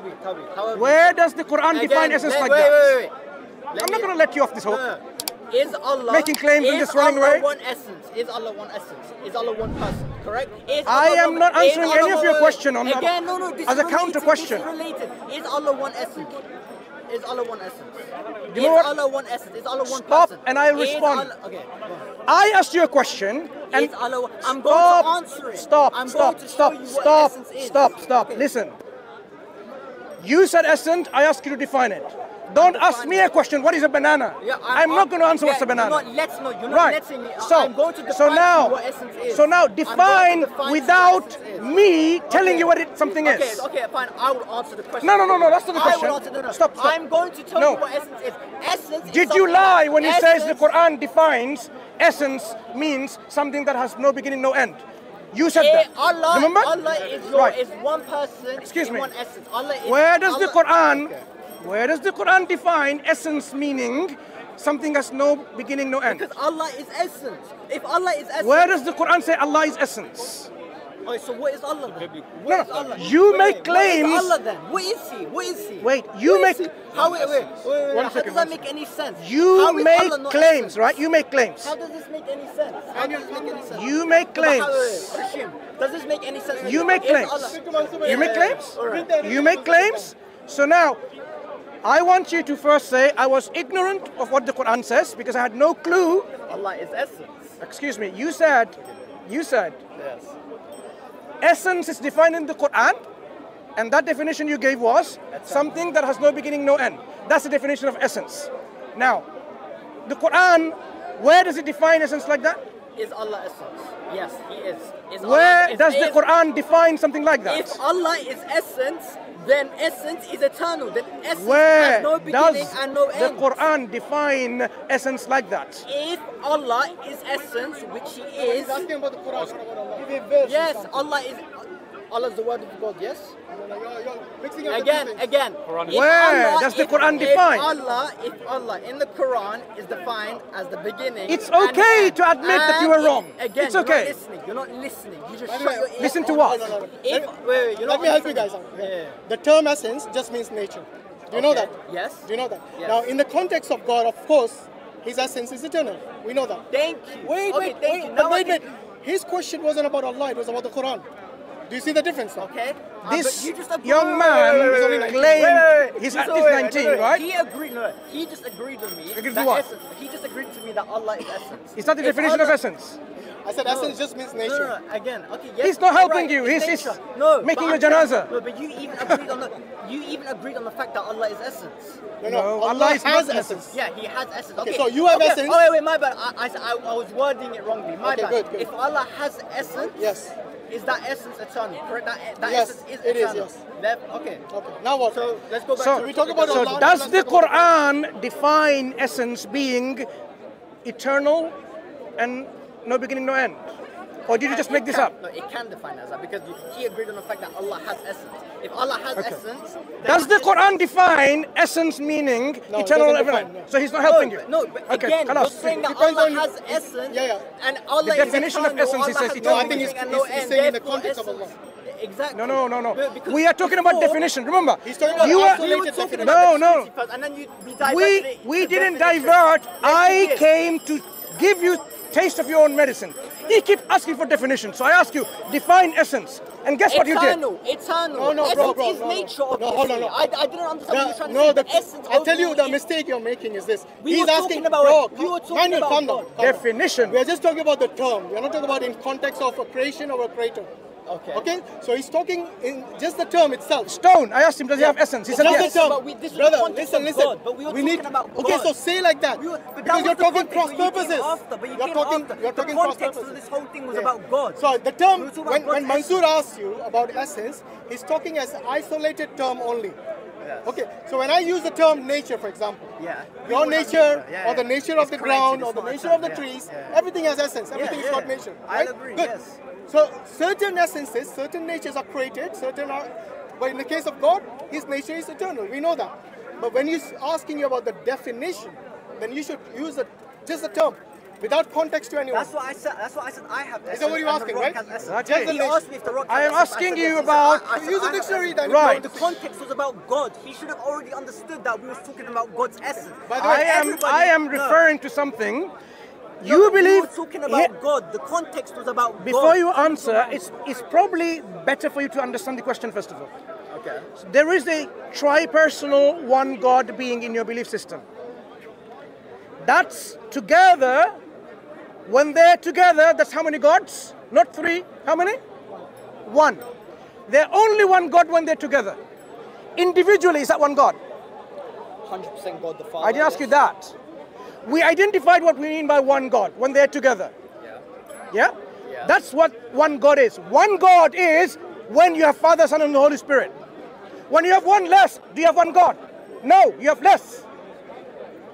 Tawi, Tawi. However, Where does the Quran Again, define essence like wait, that? Wait, wait, wait. I'm not going to let you off this hook. No, no. Is Allah Making claims and is just running Allah one essence? Is Allah one essence? Is Allah one person? Correct? Is I Allah am one- not answering any of your wait, question on that- Again, no, no. This as is a counter question. This is related. Is Allah one essence? Is Allah one essence? You is know what? Allah one essence? Is Allah one Stop person? and I'll respond. Allah- okay. I asked you a question and Is Allah I'm stop, going to answer it. Stop, I'm stop, stop, show you what stop, stop, stop. Okay. Listen. You said essence, I ask you to define it. Don't ask me a question, what is a banana? Yeah, I'm, not going to answer yeah, what's a banana. Not, let's not. You're not right. letting me. So, I'm going to define so now, what essence is. so now I'm define define without essence is. me telling Okay. you what it, something okay, is. Okay, okay, fine. I will answer the question. No, no, no, no, that's not the I question. will answer, no, no. Stop, stop. I'm going to tell No. you what essence is. Essence. is Did you lie when you says the Quran defines essence means something that has no beginning, no end? You said Eh, that. Allah, Remember? Allah is your, Right. is one person. Excuse in me. One essence. Allah is. Where does the Quran, Okay. where does the Quran define essence meaning something has no beginning, no end? Because Allah is essence. If Allah is essence. Where does the Quran say Allah is essence? Okay, so what is Allah then? No, What is no, Allah? you Wait, make wait, claims- What is Allah then? What is he? What is he? Wait, you What is make- he? How, wait, wait, wait, wait, How second, does that make any sense? You make claims, essence? right? You make claims. How does this make any sense? How does this make any sense? You make No, but how- claims. wait, wait, Hashim, Does this make any sense? You make claims. You make claims? You make claims? So now, I want you to first say I was ignorant of what the Quran says because I had no clue. Allah is essence. Excuse me, you said, you said, Yes. Essence is defined in the Quran, and that definition you gave was something that has no beginning, no end. That's the definition of essence. Now, the Quran, where does it define essence like that? Is Allah essence? Yes, He is. Is Where Allah, is- does the Quran define something like that? If Allah is essence, then essence is eternal. Then essence Where has no beginning does and no end. the. Quran define essence like that? If Allah is essence, which He is, asking about the Quran, not about Allah. Give me a verse yes. Allah is. Allah is the word of God. Yes. No, no, you're, you're mixing up the Again, again. If Where Allah- does the if- Quran if define? Allah, if Allah in the Quran is defined as the beginning. It's okay end, to admit that you were wrong. if- Again, It's you're. Not listening. You're not listening. You just By shut way, your ears. Listen to on- what? No, no, no. If, Let- wait, wait, you're Let not me help you guys out. Yeah, yeah. The term essence just means nature. Do you know that? Yes. Do you know that? Yes. Now, in the context of God, of course, His essence is eternal. We know that. Thank you. Wait, okay, wait, thank wait. you. But wait, wait. His question wasn't about Allah, it was about the Quran. Do you see the difference now? Okay. Uh, This you young man wait, claimed he's at So least wait, wait, 19, wait. right? He agreed. No, he just agreed with me. Agreed to what? Essence, he just agreed to me that Allah is essence. Is that the definition of essence? I said essence just means No, nature. no, no, again, okay, yes. He's not helping right, you, he's- he's no, making but a I'm telling- janazah. No, but you even agreed on the, you even agreed on the fact that Allah is essence. No, No, no, Allah Allah has not essence. Yeah, He has essence. Okay, Okay, so you have okay. essence. Oh wait, wait, my bad. I, I, I, I was wording it wrongly. My Okay, bad. good, good. If Allah has essence, Yes. is that essence eternal? Correct. That, that Yes, essence is it is, eternal. yes. That, okay. Okay, now what? So let's go back So, to we talk about so Allah, does the Quran define essence being eternal and no beginning, no end? Or did you just make this up? No, it can define as that because he agreed on the fact that Allah has essence. If Allah has okay. essence, does the Quran define essence meaning no, eternal everything? No. So he's not helping no, you. No, but okay. again, you're saying that Allah has essence, yeah, yeah. and Allah the definition of essence. He says eternal. No, I think he's, he's, he's saying in the context of Allah. Exactly. No, no, no, no. We are talking before, about definition. Remember, he's talking about you are. Were talking about no, no. And then you, we we, we didn't definition. divert. Yes, I came to give you taste of your own medicine. He keep asking for definition, so I ask you define essence. And guess what you did? Eternal, eternal. No, no, essence bro, bro, is no, no. nature, No, obviously. hold on, no. I, I didn't understand what you were The, trying to no, say. the, The essence I'll tell you the mistake you're making is this. We He's were asking, talking about- bro, we were talking mind about calm down, calm down. Definition. We are just talking about the term. We're not talking about in context of a creation or a creator. Okay. Okay? So he's talking in just the term itself. Stone. I asked him, does he have essence? He said Just yes. the term. But we- this was Brother, the context listen, listen. God, but we were need, about Okay, so say like that. We were- but because you're talking cross but you came purposes. After, but you you're talking, after. you're talking cross context purposes. of this whole thing was Yeah. about God. So the term, were talking about when, when Mansur asks you about essence, he's talking as isolated term only. Yes. Okay, so when I use the term nature, for example, Yeah. your nature Yeah, or the yeah. nature of the created, ground or the nature of the yeah, trees, yeah. everything has essence. Everything yeah, is not yeah. nature. I'll agree, Good. yes. So certain essences, certain natures are created, certain are, but in the case of God, His nature is eternal. We know that. But when He's asking you about the definition, then you should use the, just the term. without context to anyone. That's what I said. That's what I said. I have essence. that what you're asking, right? has essence. Rajesh. Asked me if the rock I am essence. asking said you yes. He said, about- I- I said, Use the I have dictionary then. Right. The context was about God. He should have already understood that we were talking about God's essence. By the I way, am everybody- I am no. referring to something. You we believe were talking about Here- God. The context was about before God. you answer, it's it's probably better for you to understand the question first of all. Okay. There is a tri-personal one God being in your belief system. That's together. When they're together, that's how many gods? Not three. How many? One. They're only one God when they're together. Individually, is that one God? 100% God the Father. I didn't ask you that. We identified what we mean by one God when they're together. Yeah. Yeah? Yeah. That's what one God is. One God is when you have Father, Son, and the Holy Spirit. When you have one less, do you have one God? No, you have less.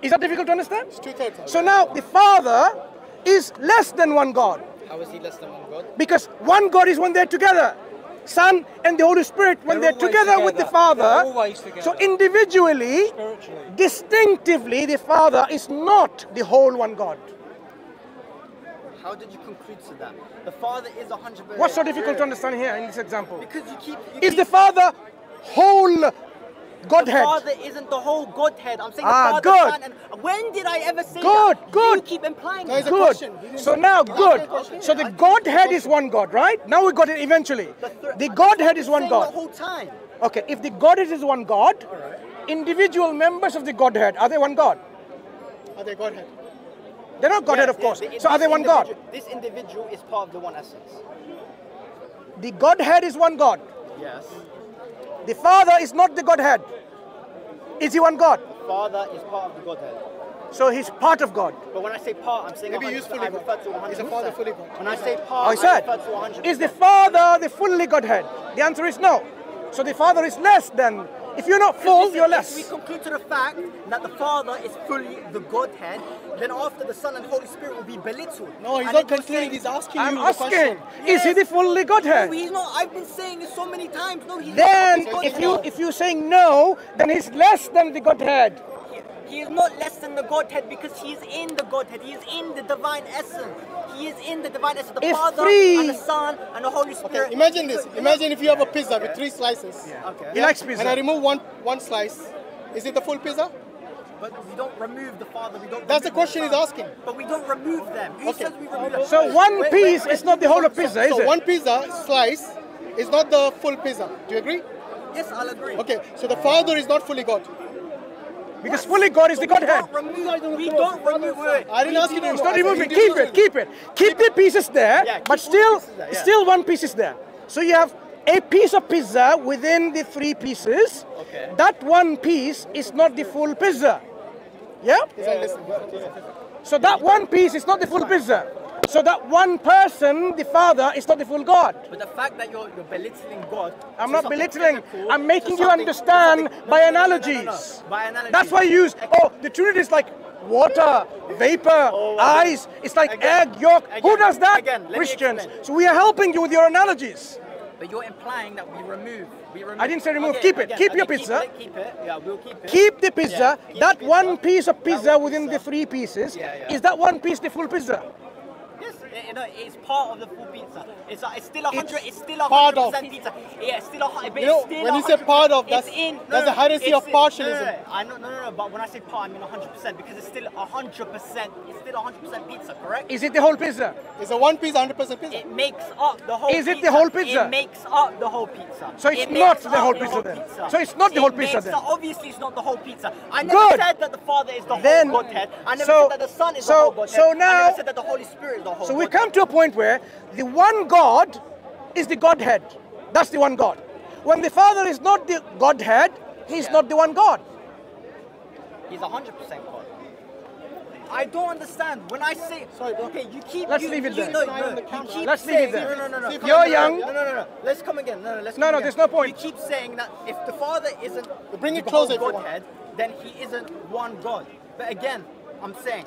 Is that difficult to understand? It's two thirds. So now the Father is less than one God How is he less than one God? because one God is when they're together. Son and the Holy Spirit when They're they're, always together, with the. Father. Together. So individually, distinctively, the Father is not the whole one God. How did you conclude to that? The Father is 100%. What's so difficult to understand here in this example? Because you keep. You Is keep the Father whole The Godhead? Father isn't the whole Godhead. I'm saying Ah, the Father, good. Son, and when did I ever say Good, that? good. You keep implying Guys, that. Good. question. You didn't- So now, good. Okay, So the Godhead is one God, right? Now we got it eventually. The, thir- The Godhead what is I'm one God. The whole time. Okay, if the Godhead is one God, individual members of the Godhead, are they one God? Are they Godhead? They're not Godhead, Yes, of course. the- the- So are they one God? This individual is part of the one essence. The Godhead is one God. Yes. The Father is not the Godhead. Is he one God? The Father is part of the Godhead. So he's part of God. But when I say part, I'm saying Maybe 100%, usefully I refer to 100%. Is the Father fully God? When I say part, I I said, refer to 100%. is the Father the fully Godhead? The answer is no. So the Father is less than. If you're not full, Listen, you're If we conclude to the fact that the Father is fully the Godhead, then after the Son and Holy Spirit will be belittled. No, he's And not then you're concluding. saying- He's asking I'm you the asking, question. is he the fully Godhead? No, Godhead? he's not. I've been saying it so many times. No, he's Then, not. if you if you're saying no, then he's less than the Godhead. He is not less than the Godhead because he is in the Godhead. He is in the divine essence. He is in the divine essence. The If Father three- and the Son and the Holy Spirit. Okay, imagine this. Imagine if you have a pizza with three slices. Yeah. Okay. He likes pizza. And I remove one one slice. Is it the full pizza? But we don't remove the Father. We don't. That's the remove question he's asking. But we don't remove them. Who Okay. says we remove them? So one Wait, piece wait, is not the whole of pizza, is So it? one pizza slice is not the full pizza. Do you agree? Yes, I'll agree. Okay, so the Father is not fully God. Because fully God is the But we Godhead. don't remove. We don't remove. Wait, I didn't ask you to didn't- It's not I said removing. he Keep it. Keep it. Keep the pieces there, Yeah, but still, there, yeah. still one piece is there. So you have a piece of pizza within the three pieces. Okay. That one piece is not the full pizza. Yeah. Listening. So that one piece is not the full pizza. So that one person, the Father, is not the full God. But the fact that you're, you're belittling God. I'm not belittling. I'm making you understand something- by no, no, no, no, no, analogies. no. By analogies. That's why you use, oh, the Trinity is like water, vapor, Oh, again. eyes. It's like Again. egg, yolk. Who does that? Again, Christians. So we are helping you with your analogies. But you're implying that we remove. We remove. I didn't say remove. Okay, Keep it. again, Keep okay, your pizza. Keep it, keep it. Yeah, we'll keep it. Keep the pizza. Yeah, keep that the one piece of pizza within the three pieces. Yeah, yeah. Is that one piece the full pizza? Yes, it, you know, it's part of the full pizza. It's, uh, it's still a hundred. It's, still a hundred percent pizza. Yeah, it's still a. hu- But You know, it's still when you say part of, that's- in, that's the heresy it's of in- no, no, partialism. No, no, I know, no, no, no. But when I say part, I mean a hundred percent because it's still a hundred percent. It's still a hundred percent pizza, correct? Is it the whole pizza? It's a one piece, 100% pizza. It makes up the whole. Is it the whole pizza? It makes up the whole pizza. So it's It not makes the whole pizza then. pizza. So it's not the It whole pizza makes then. obviously, it's not the whole pizza. I never Good. said that the Father is the Then- whole Godhead. I never so- said that the Son is so- the whole Godhead. so I now- never said that the Holy Spirit is the whole. So we come to a point where the one God is the Godhead. That's the one God. When the Father is not the Godhead, he's Yeah. not the one God. He's hundred percent God. I don't understand when I say. Sorry, bro. Okay, you keep. Let's you, leave it you, there. No, no, the you camera. keep Let's leave it there. No, no, no, no. You're young. No, no, no, no. Let's come again. No, no, let's No, no, again. there's no point. You keep saying that if the Father isn't Bring the it closer whole if you want. Godhead, then he isn't one God. But again, I'm saying.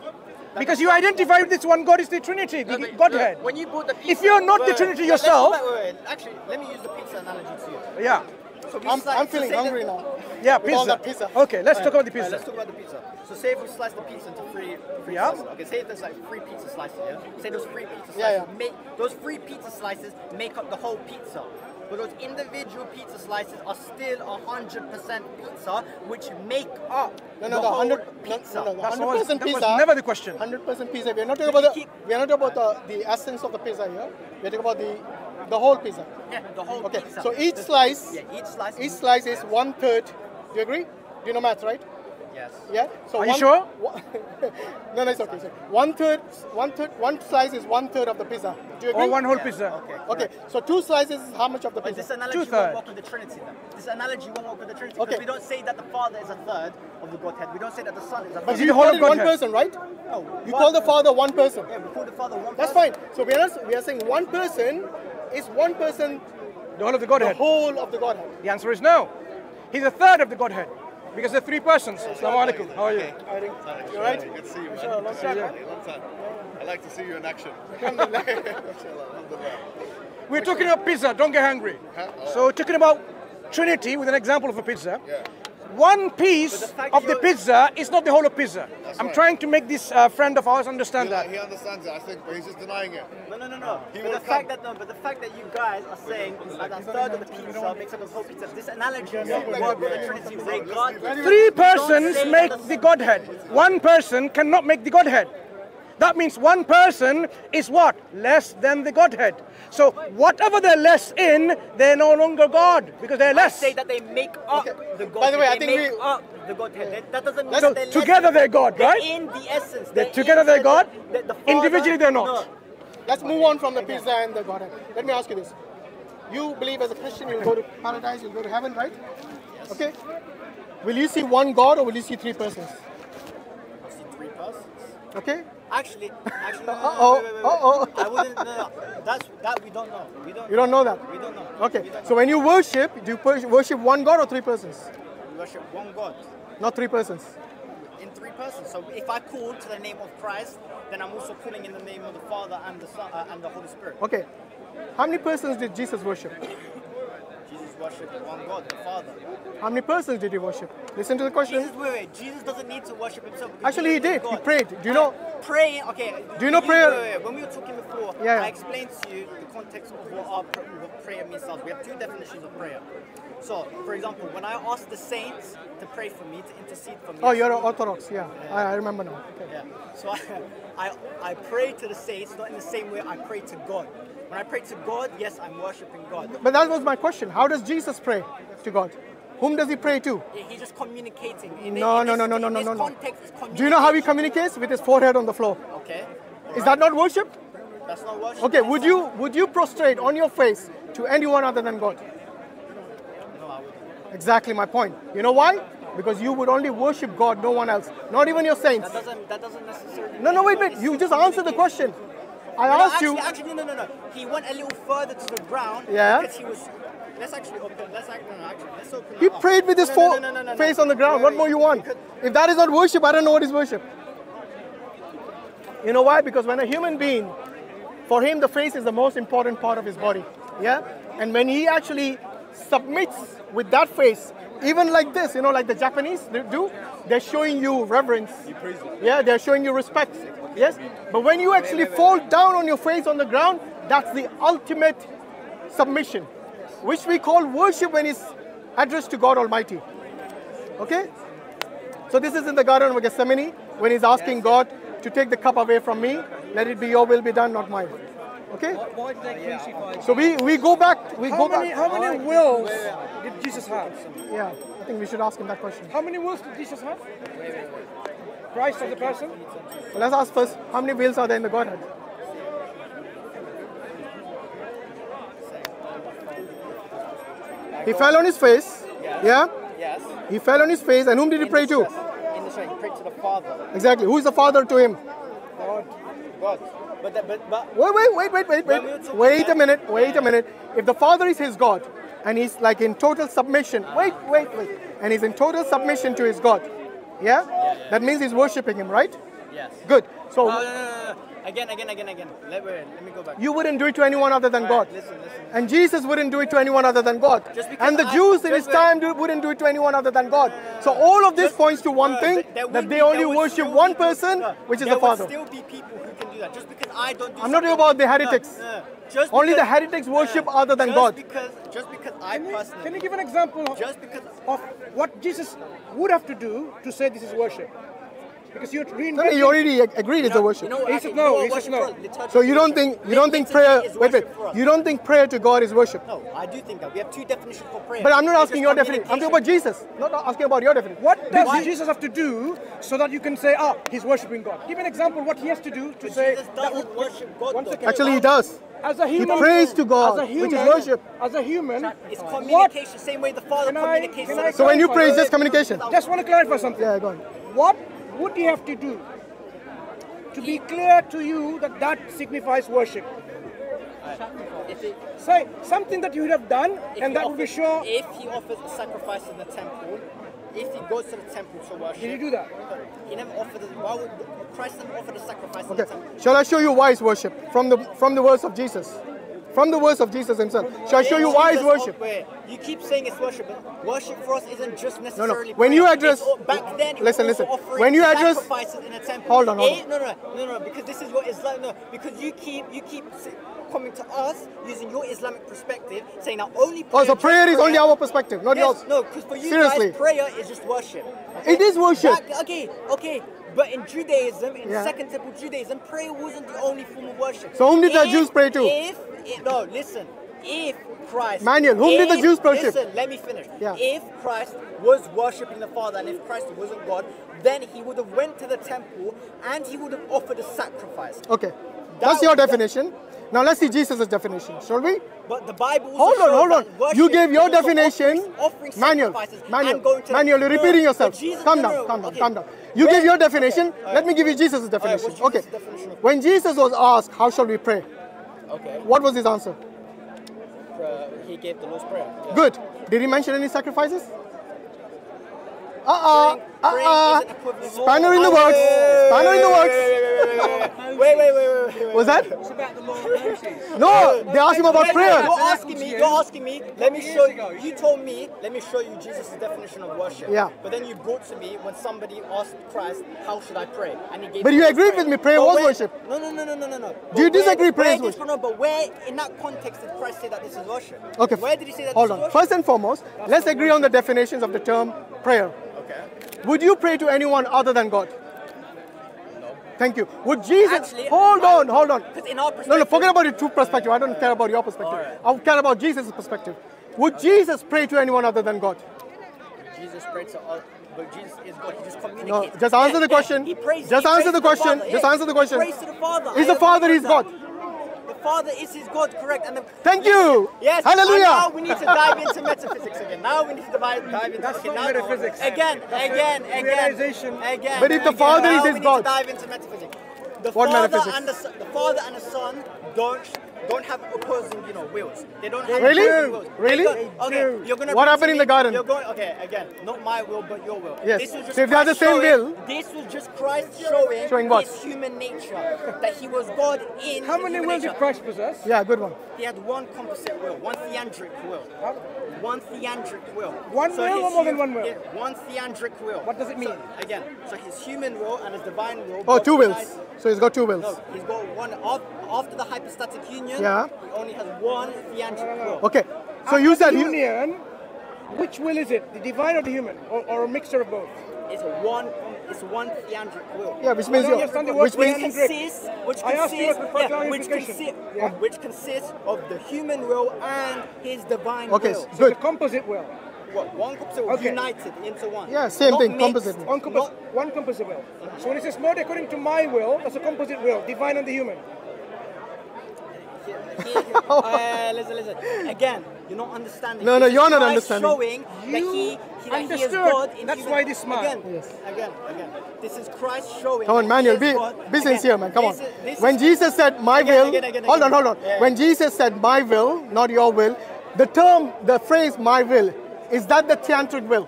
That Because you Father- identify with this one God is the Trinity, the No, but Godhead. When you bought the pizza, If you're not the Trinity wait, yourself- Wait, wait, wait. Actually, let me use the pizza analogy to you. Yeah. So I'm, slice- I'm so feeling that- hungry now. Yeah, pizza. pizza. Okay, let's talk about the Alright, pizza. let's talk about the pizza. So say if we slice the pizza into three, three Yeah. slices. Okay, say if there's like three pizza slices, yeah? Say those three pizza slices Yeah, yeah. make those three pizza slices make up the whole pizza. But those individual pizza slices are still hundred percent pizza, which make up No, the no, the whole hundred, pizza. no, no, the That's hundred always- percent that was pizza. never the question. Hundred percent pizza. We're not talking about the. We're not talking about the, the essence of the pizza here. We're talking about the the whole pizza. Yeah, the whole Okay. pizza. So each The- slice. Yeah, each slice. Each slice is one third. Do you agree? Do you know math, right? Yes. Yeah. So Are you sure? one- no, no, it's okay. So one third, one third, one slice is one third of the pizza. Do you agree? Or one whole Yeah, pizza. Okay. Okay. So two slices is how much of the But this pizza? analogy Two-third. won't work with the Trinity then. This analogy won't work with the Trinity because Okay. we don't say that the Father is a third of the Godhead. We don't say that the Son is a But third. the you call of it one person, right? No, You one call the. Father one person. Yeah, we call the Father one That's person. fine. So we are not, we are saying one person is one person, The whole of the Godhead. the whole of the Godhead. The answer is no. He's a third of the Godhead because there are three persons. Assalamu alaikum. How are you? You right? Good to see you, man. Sure, long time. Long time. I like to see you in action. We're talking about pizza. Don't get hungry. Oh. So talking about Trinity with an example of a pizza. Yeah. One piece the of the pizza is not the whole of pizza. I'm right. trying to make this uh, friend of ours understand He, that. he understands it, I think, but he's just denying it. No, no, no, no. He But will the fact that no, but the fact that you guys are saying that a third of the pizza makes up the whole pizza. This analogy won't work with the Trinity. Regardless. Three persons make the- the Godhead. One person cannot make the Godhead. That means one person is what? Less than the Godhead. So whatever they're less in, they're no longer God because they're I less. say that they make up the Godhead. By the way, I they think make we- up the Godhead. That, that doesn't mean So that they're less together than- they're God, right? They're in the essence. They're They're together they're God. the- the Father- Individually they're not. No. Let's move on from the pizza and the Godhead. Let me ask you this. You believe as a Christian you'll go to paradise, you'll go to heaven, right? Okay. Will you see one God or will you see three persons? See three persons. Okay? Actually, actually, no, no, no, Uh-oh, wait, wait, wait, wait. uh-oh. I wouldn't. No, no, that's that we don't know. We don't. You don't know that? We don't know. Okay. Don't So when you worship, do you worship one God or three persons? we worship one God Not three persons. in three persons. So if I call to the name of Christ, then I'm also calling in the name of the Father and the Son uh, and the Holy Spirit. Okay. How many persons did Jesus worship? Worshipped one God, the Father. How many persons did he worship? Listen to the question. Jesus, wait, wait. Jesus doesn't need to worship himself. Actually, he did. He prayed. Do you know? Praying, okay. Do you know prayer- Wait, wait, When we were talking before, Yeah, yeah. I explained to you the context of what our what prayer means. We have two definitions of prayer. So, for example, when I ask the saints to pray for me, to intercede for me. Oh, you're Orthodox. Yeah. I, I remember now. Okay. Yeah. So I, I, I pray to the saints, not in the same way I pray to God. When I pray to God, yes, I'm worshiping God. But that was my question. How does Jesus pray to God? Whom does he pray to? He's just communicating. In No, no, no, no, no, no, no, no. Do you know how he communicates? With his forehead on the floor. Okay. Is that not worship? That's not worship. Okay, would you would you prostrate on your face to anyone other than God? No, I wouldn't. Exactly my point. You know why? Because you would only worship God, no one else, not even your saints. That doesn't. That doesn't necessarily. No, no, wait, wait. You just answered the question. I No, no, asked actually, you. Actually, no, no, no. He went a little further to the ground. Yeah. Because he was. Let's actually open. Let's act. No, no, actually, let's open. He it up. prayed with his No, no, no, no, no, no, face no. on the ground. Wait, What more you want? could- If that is not worship, I don't know what is worship. You know why? Because when a human being, for him, the face is the most important part of his body. Yeah? And when he actually submits with that face, even like this, you know, like the Japanese they do, they're showing you reverence. Yeah, they're showing you respect. Yes? But when you actually fall down on your face on the ground, that's the ultimate submission, which we call worship when it's addressed to God Almighty. Okay? So this is in the Garden of Gethsemane when he's asking God to take the cup away from me. Let it be your will be done, not mine. Okay? Why did they crucify So we, we go back. We How go many, back. how many wills did Jesus have? Yeah, I think we should ask him that question. How many wills did Jesus have? Christ as a person? So let's ask first, how many wheels are there in the Godhead? He fell on his face. Yeah? Yes. He fell on his face, and whom did he pray to? In the stress, he prayed to the Father. Exactly. Who is the father to him? God. God. But that, but but. Wait, wait, wait, wait, wait, When we were wait. Wait a minute, wait a minute. If the father is his God, and he's like in total submission, wait, wait, wait, and he's in total submission to his God, yeah? That means he's worshiping him, right? Yes. Good. So, no. Again, again, again, again. Let, wait, let me go back. You wouldn't do it to anyone other than Alright, God. Listen, listen. And Jesus wouldn't do it to anyone other than God. Just because And the I- Jews in his time do, wouldn't do it to anyone other than God. So all of this Just- points to one no, thing th- there that they be- only worship one be- person, no, which is the Father. would still be people who can do that. Just because I don't do I'm not talking about the no, heretics. no, just Only the heretics worship other than just God. Because, just because I Can you, personally. can you give an example of, Just because. of what Jesus would have to do to say this is worship? Because you're No, no, reinventing. you already agreed it's a worship. You know, He said no, he said no. for us? Liturgy So you don't think you don't think prayer? is Wait, wait. worship for us. You don't think prayer to God is worship? No, I do think that. We have two definitions for prayer. But I'm not It's asking your definition. I'm talking about. Jesus. Not asking about your definition. What does Why- Jesus have to do so that you can say, ah, he's worshiping God? Give an example what he has to do to But say Jesus that doesn't worship God, One second. Actually, he does. As a human, prays to God, as a which is worship. As a human, It's what? communication, same way the Father Can communicates I the So when you clarify? pray, it's just communication. Just want to clarify something. Yeah, go on. What would you have to do to be clear to you that that signifies worship? Say something that you would have done, and that would be sure. If he offers a sacrifice in the temple, if he goes to the temple to worship, Did he do that? He never offered. The, why would Christ never offered a sacrifice in the Okay. temple? Shall I show you why it's worship from the from the words of Jesus? From the words of Jesus himself. Shall I show you why it's worship? wait, you keep saying it's worship, but worship for us isn't just necessarily. no. no. When you address- back then, Listen, listen. When you address- sacrifices in a temple. Hold on, hold Eh, No, no, no, no, no, because this is your Islam. No, because you keep you keep coming to us using your Islamic perspective, saying that only. Prayer, Oh, so prayer is only our perspective, not Yes, yours. no, because for you Seriously. guys, prayer is just worship. It is worship. Okay, okay. But in Judaism, in Yeah. Second Temple Judaism, prayer wasn't the only form of worship. So whom did the Jews pray to? If, if no, listen. If Christ, Manuel, whom did the Jews worship? Listen, let me finish. Yeah. If Christ was worshiping the Father, and if Christ wasn't God, then he would have went to the temple and he would have offered a sacrifice. Okay. That's That- your that- definition. Now let's see Jesus' definition, shall we? But the Bible. Hold on, hold on. You gave your definition. Offering, offering Manuel, sacrifices Manuel, Manuel, you're repeating yourself. Jesus- calm down, no, calm down, okay. calm down. You When- give your definition. Okay, Let me give you Jesus' definition. what's okay. Definition When Jesus was asked, "How shall we pray?" Okay. What was his answer? Uh, he gave the Lord's prayer. Yeah. Good. Did he mention any sacrifices? Uh-uh. Ah, ah. Praying Uh-uh. is an equivalent- Spanner in the works. wait, Spanner in the works. Wait, wait, wait, wait. Was that? It's about the law of Moses. No, they asked him about prayer. You're asking me. You're asking me. Let me show you. You told me. Let me show you Jesus' definition of worship. Yeah. But then you brought to me when somebody asked Christ, "How should I pray?" And he gave. But you this agreed prayer. with me, prayer But was where- worship. No, no, no, no, no, no, no. Do you But where- disagree prayer is where worship? No, but where in that context did Christ say that this is worship? Okay. Where did he say that Hold this on. is worship? First and foremost, let's agree on the definitions of the term prayer. Okay. Would you pray to anyone other than God? No. Thank you. Would Jesus? Actually, hold I- on, hold on. Because in our No, no, forget about your true perspective. I don't care about your perspective. Alright. I care about Jesus' perspective. Would Jesus pray to anyone other than God? Jesus prayed to all. But Jesus is God. He just No, communicates. just answer Yeah, the yeah, question. He prays. Just he answer prays the question. Father, Just answer the question. He prays to the Father. Is the Father agree his God? That. The Father is his God, correct? And the, Thank you. Yes. Hallelujah. And now we need to dive into metaphysics again. Now we need to dive, dive into That's okay, now, metaphysics. Again, That's again, again, realization. again. But if the again. Father is Now his we need God. to dive into metaphysics. The What Father metaphysics? and the the Father and the Son don't don't have opposing, you know, wills. They don't have Really? opposing wills. Really? They don't- okay, do. you're gonna What happened in the garden? You're going okay again. Not my will, but your will. Yes. This was just So if they have the same showing- will- This was just Christ showing, Showing what? his human nature, that he was God in. How many wills did Christ possess? Yeah, good one. He had one composite will, one theandric will. One theandric will. One will or more than one will? yeah, one theandric will. What does it mean? So, again, so his human will and his divine will. Oh, two wills. So he's got two wills. No, he's got one af- after the hypostatic union. Yeah. He only has one theandric will. Okay. So you said you. union. Which will is it? The divine or the human, or, or a mixture of both? It's one. It's one theandric will. Yeah, which means I don't you. understand the word Which which means. consists, which I asked you consists, yeah, which, consi- Yeah. which consists of the human will and his divine Okay, will. s- So the Good. composite will. What, one composite will Okay. united into one. Yeah, same Not thing, mixed, composite. One, compos- one composite will. So when it says not according to my will, that's a composite will, divine and the human. He- uh, listen, listen. Again, you're not understanding. No, no, you're not understanding. Showing that he, he, that he is understood. God in That's human- why they smile. Again, Yes. again, again. This is Christ showing. Come on, that Manuel, he be, is be Again, sincere, man. Come on. this is- this When is- Jesus said, my Again, will, again, again, hold on, hold on. Yeah, When. Jesus said, my will, not your will, the term, the phrase, my will, is that the theandric will?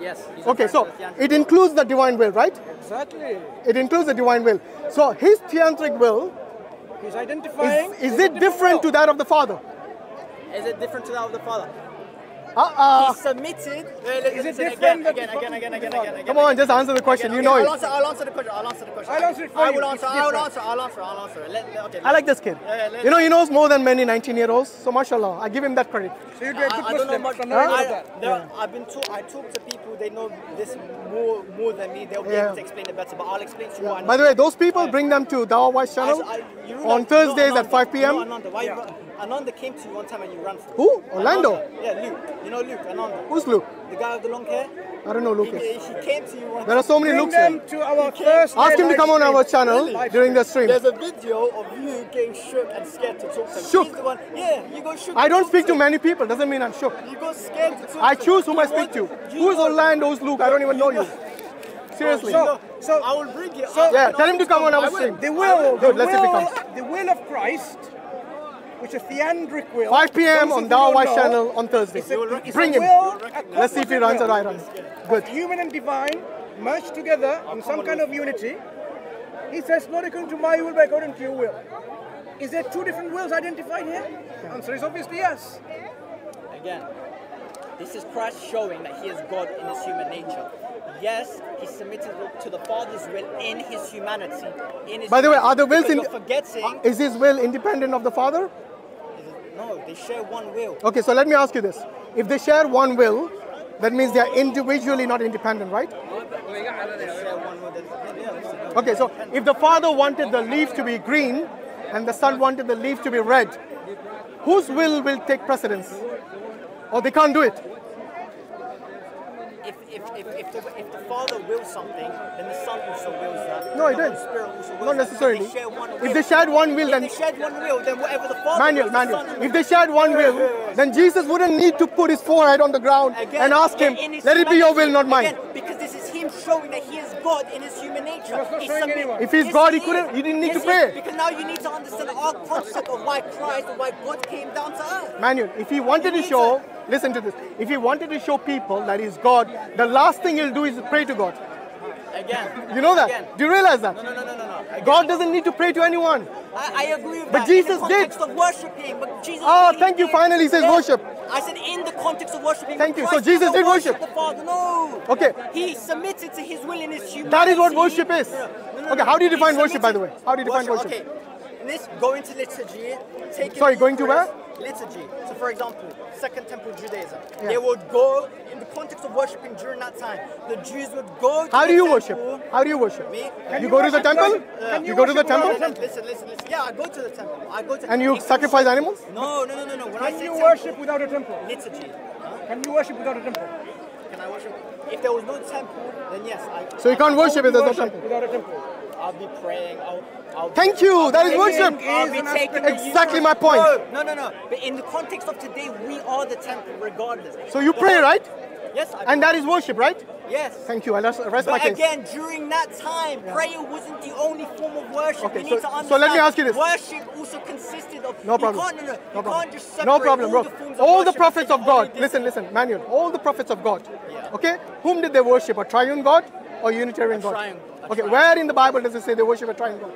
Yes. Okay, so referring to the theandric it includes the divine will, right? Exactly. It includes the divine will. So his theandric will He's identifying. is, is it different to that of the Father? Is it different to that of the Father? Uh-uh. he submitted. Wait, Is it listen, different again, again, again, again, again, again, again. Come on, just answer the question. You know I'll it. answer, I'll answer the question. I'll answer the question. I'll answer it for I you. will It's answer. I will answer. I'll answer. I'll answer. Let, let- okay, I like this kid. Yeah, yeah, let- You know, he knows more than many 19-year-olds. So, mashallah, I give him that credit. So you get I, good I don't know Muslim much. from knowing I, all that. there, I've been talk, I talk to people. They know this more more than me. They'll be Yeah. able to explain it better. But I'll explain to you. what By the way, those people, bring them to Dawah Wise channel I- I- on Thursdays you know at 5 p.m. You Ananda, why you run? Ananda came to you one time and you ran from. Who? Orlando? Ananda. Yeah, Luke. You know Luke. Ananda. Who's Luke? The guy with the long hair. I don't know He, Lucas. he came to you one There are so many Bring Lukes them to our first. Ask him to come on our channel Live during the stream. stream. There's a video of you getting shook and scared to talk to him. Shook? The one. Yeah, you got shook. I don't talk speak to him. many people. Doesn't mean I'm shook. You got scared to talk I to choose him. whom I speak to. Who's know- Orlando? Who's Luke? I don't even know you. Seriously. So- So I will bring you. so- Yeah, tell him to come on I our will. stream. The will, Good, the let's see if he will, comes. the will of Christ, which is theandric will. 5 p.m. on who Dawah don't Wise know, channel on Thursday. A, Bring a him. Let's see if he runs or will I run. Good. Human and divine merged together in some kind of unity. He says, not according to my will, but according to your will. Is there two different wills identified here? The answer is obviously yes. Again, this is Christ showing that he is God in his human nature. Yes, he submitted to the Father's will in his humanity. In his By the way, are the wills in? Because you're forgetting? Is his will independent of the Father? No, they share one will. Okay, so let me ask you this: If they share one will, that means they are individually not independent, right? Okay, so if the Father wanted the leaf to be green and the Son wanted the leaf to be red, whose will will take precedence? Or they can't do it? If, if, if, if, the, if the Father wills something, then the Son also wills that. No, the. Also wills Not that. necessarily. They share If will. they shared one will, then. If they shared one will, then whatever the Father Manuel, wills, the Manuel. Son If they shared one will, then Jesus wouldn't need to put his forehead on the ground Again, and ask him, "Let it be your will, not mine." Again, because this is showing that he is God in his human nature. was He showing submit- anyone. If he's Yes, God, he is. couldn't- he didn't need Yes, to pray. Because now you need to understand our concept of why Christ, or why God came down to earth. Manuel, if he wanted to needs show, listen to this. If he wanted to show people that he's God, the last thing he'll do is pray to God. Again. You know that? Again. Do you realize that? No, no, no, no, no. Again. God doesn't need to pray to anyone. I, I agree with But that. Jesus in the did. context of worshiping, but Jesus. Oh, thank you. did- Finally, he says Yeah. worship. I said in the context of worshiping. Thank you. So Jesus did worship. The Father, no. Okay. He submitted to His will in His humanity. That is what worship is. No, no, no, Okay, how do you define worship, by the way? How do you define worship? Okay. In this, going to liturgy. Sorry, going to Eucharist, Liturgy. So, for example, Second Temple Judaism, Yeah. they would go in the context of worshiping during that time. The Jews would go. To How the do you temple, worship? How do you worship? Me? You you go to the temple? You you go to the temple? Listen, listen, listen. Yeah, I go to the temple. I go to. And you sacrifice animals? No, no, no, no, no. When I Can say you temple, worship without a temple? liturgy, huh? Can you worship without a temple? can I worship? If there was no temple, then yes. I, So you can't How worship would if there's no temple. Without a temple. I'll be praying. I'll. I'll Thank you. I'll That be is worship. taking- I'll be Is an taking aspect- the Exactly my point. No, no, no, no. But in the context of today, we are the temple, regardless. So you pray, right? Yes. I And that is worship, right? Yes. Thank you. I rest, rest my But case. again, during that time, prayer wasn't the only form of worship. Okay, you so- need to so let me ask you this. Worship also consisted of. No problem. You can't, no, no, No problem. can't just No problem, all bro. the forms of All the prophets of God. Listen, listen, Manuel. All the prophets of God. Yeah. Okay? Whom did they worship? A triune God or Unitarian A God? triune- a Okay, triune. where in the Bible does it say they worship a triune God?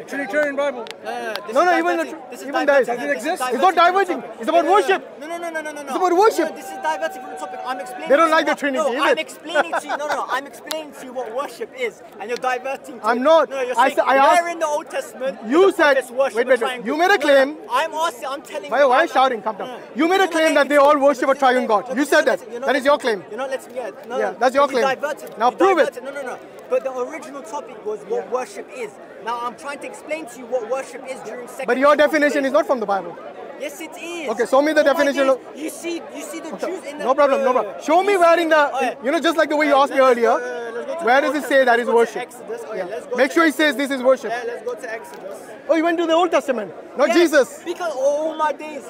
Okay. A Trinitarian Bible. No, no, no, this No, is no, even the- this is even that- Does it this is exist? It's not diverting from the diverting. topic. It's about No, no, no, worship. No, no, no, no, no, no. It's about worship. No, this is diverting from the topic. I'm explaining. They don't like the Trinity, No, is I'm it? explaining to you. No, no, no. I'm explaining to you what worship is, and you're diverting. To I'm not. No, you're saying said- I asked- where in the Old Testament. You said- worship wait, wait, wait. You made a No, no, claim- I'm asking. I'm telling Why- you. why I'm- shouting? Calm down. No, no. You made a claim that they all worship a triune God. You said that. letting- you're not That is your claim. You're not letting me. Yeah, no, Yeah, no, that's your you claim. diverted. Now prove it. No, no, no. But the original topic was what worship is. Now I'm trying to explain to you what worship is during second. But your definition is not from the Bible. Yes, it is. Okay, show me the my definition of- You see, you see the Jews in the. No problem, no problem. Show me where in the, oh, yeah. you know, just like the way you asked me earlier, uh, let's go to where does it say that is Let's go to worship? Exodus. Oh, Yeah. yeah, Make sure he says this is worship. Yeah, let's go to Exodus. Oh, you went to the Old Testament, not Yes, Jesus. Because all my days.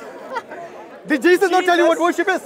Did Jesus not tell you what worship is?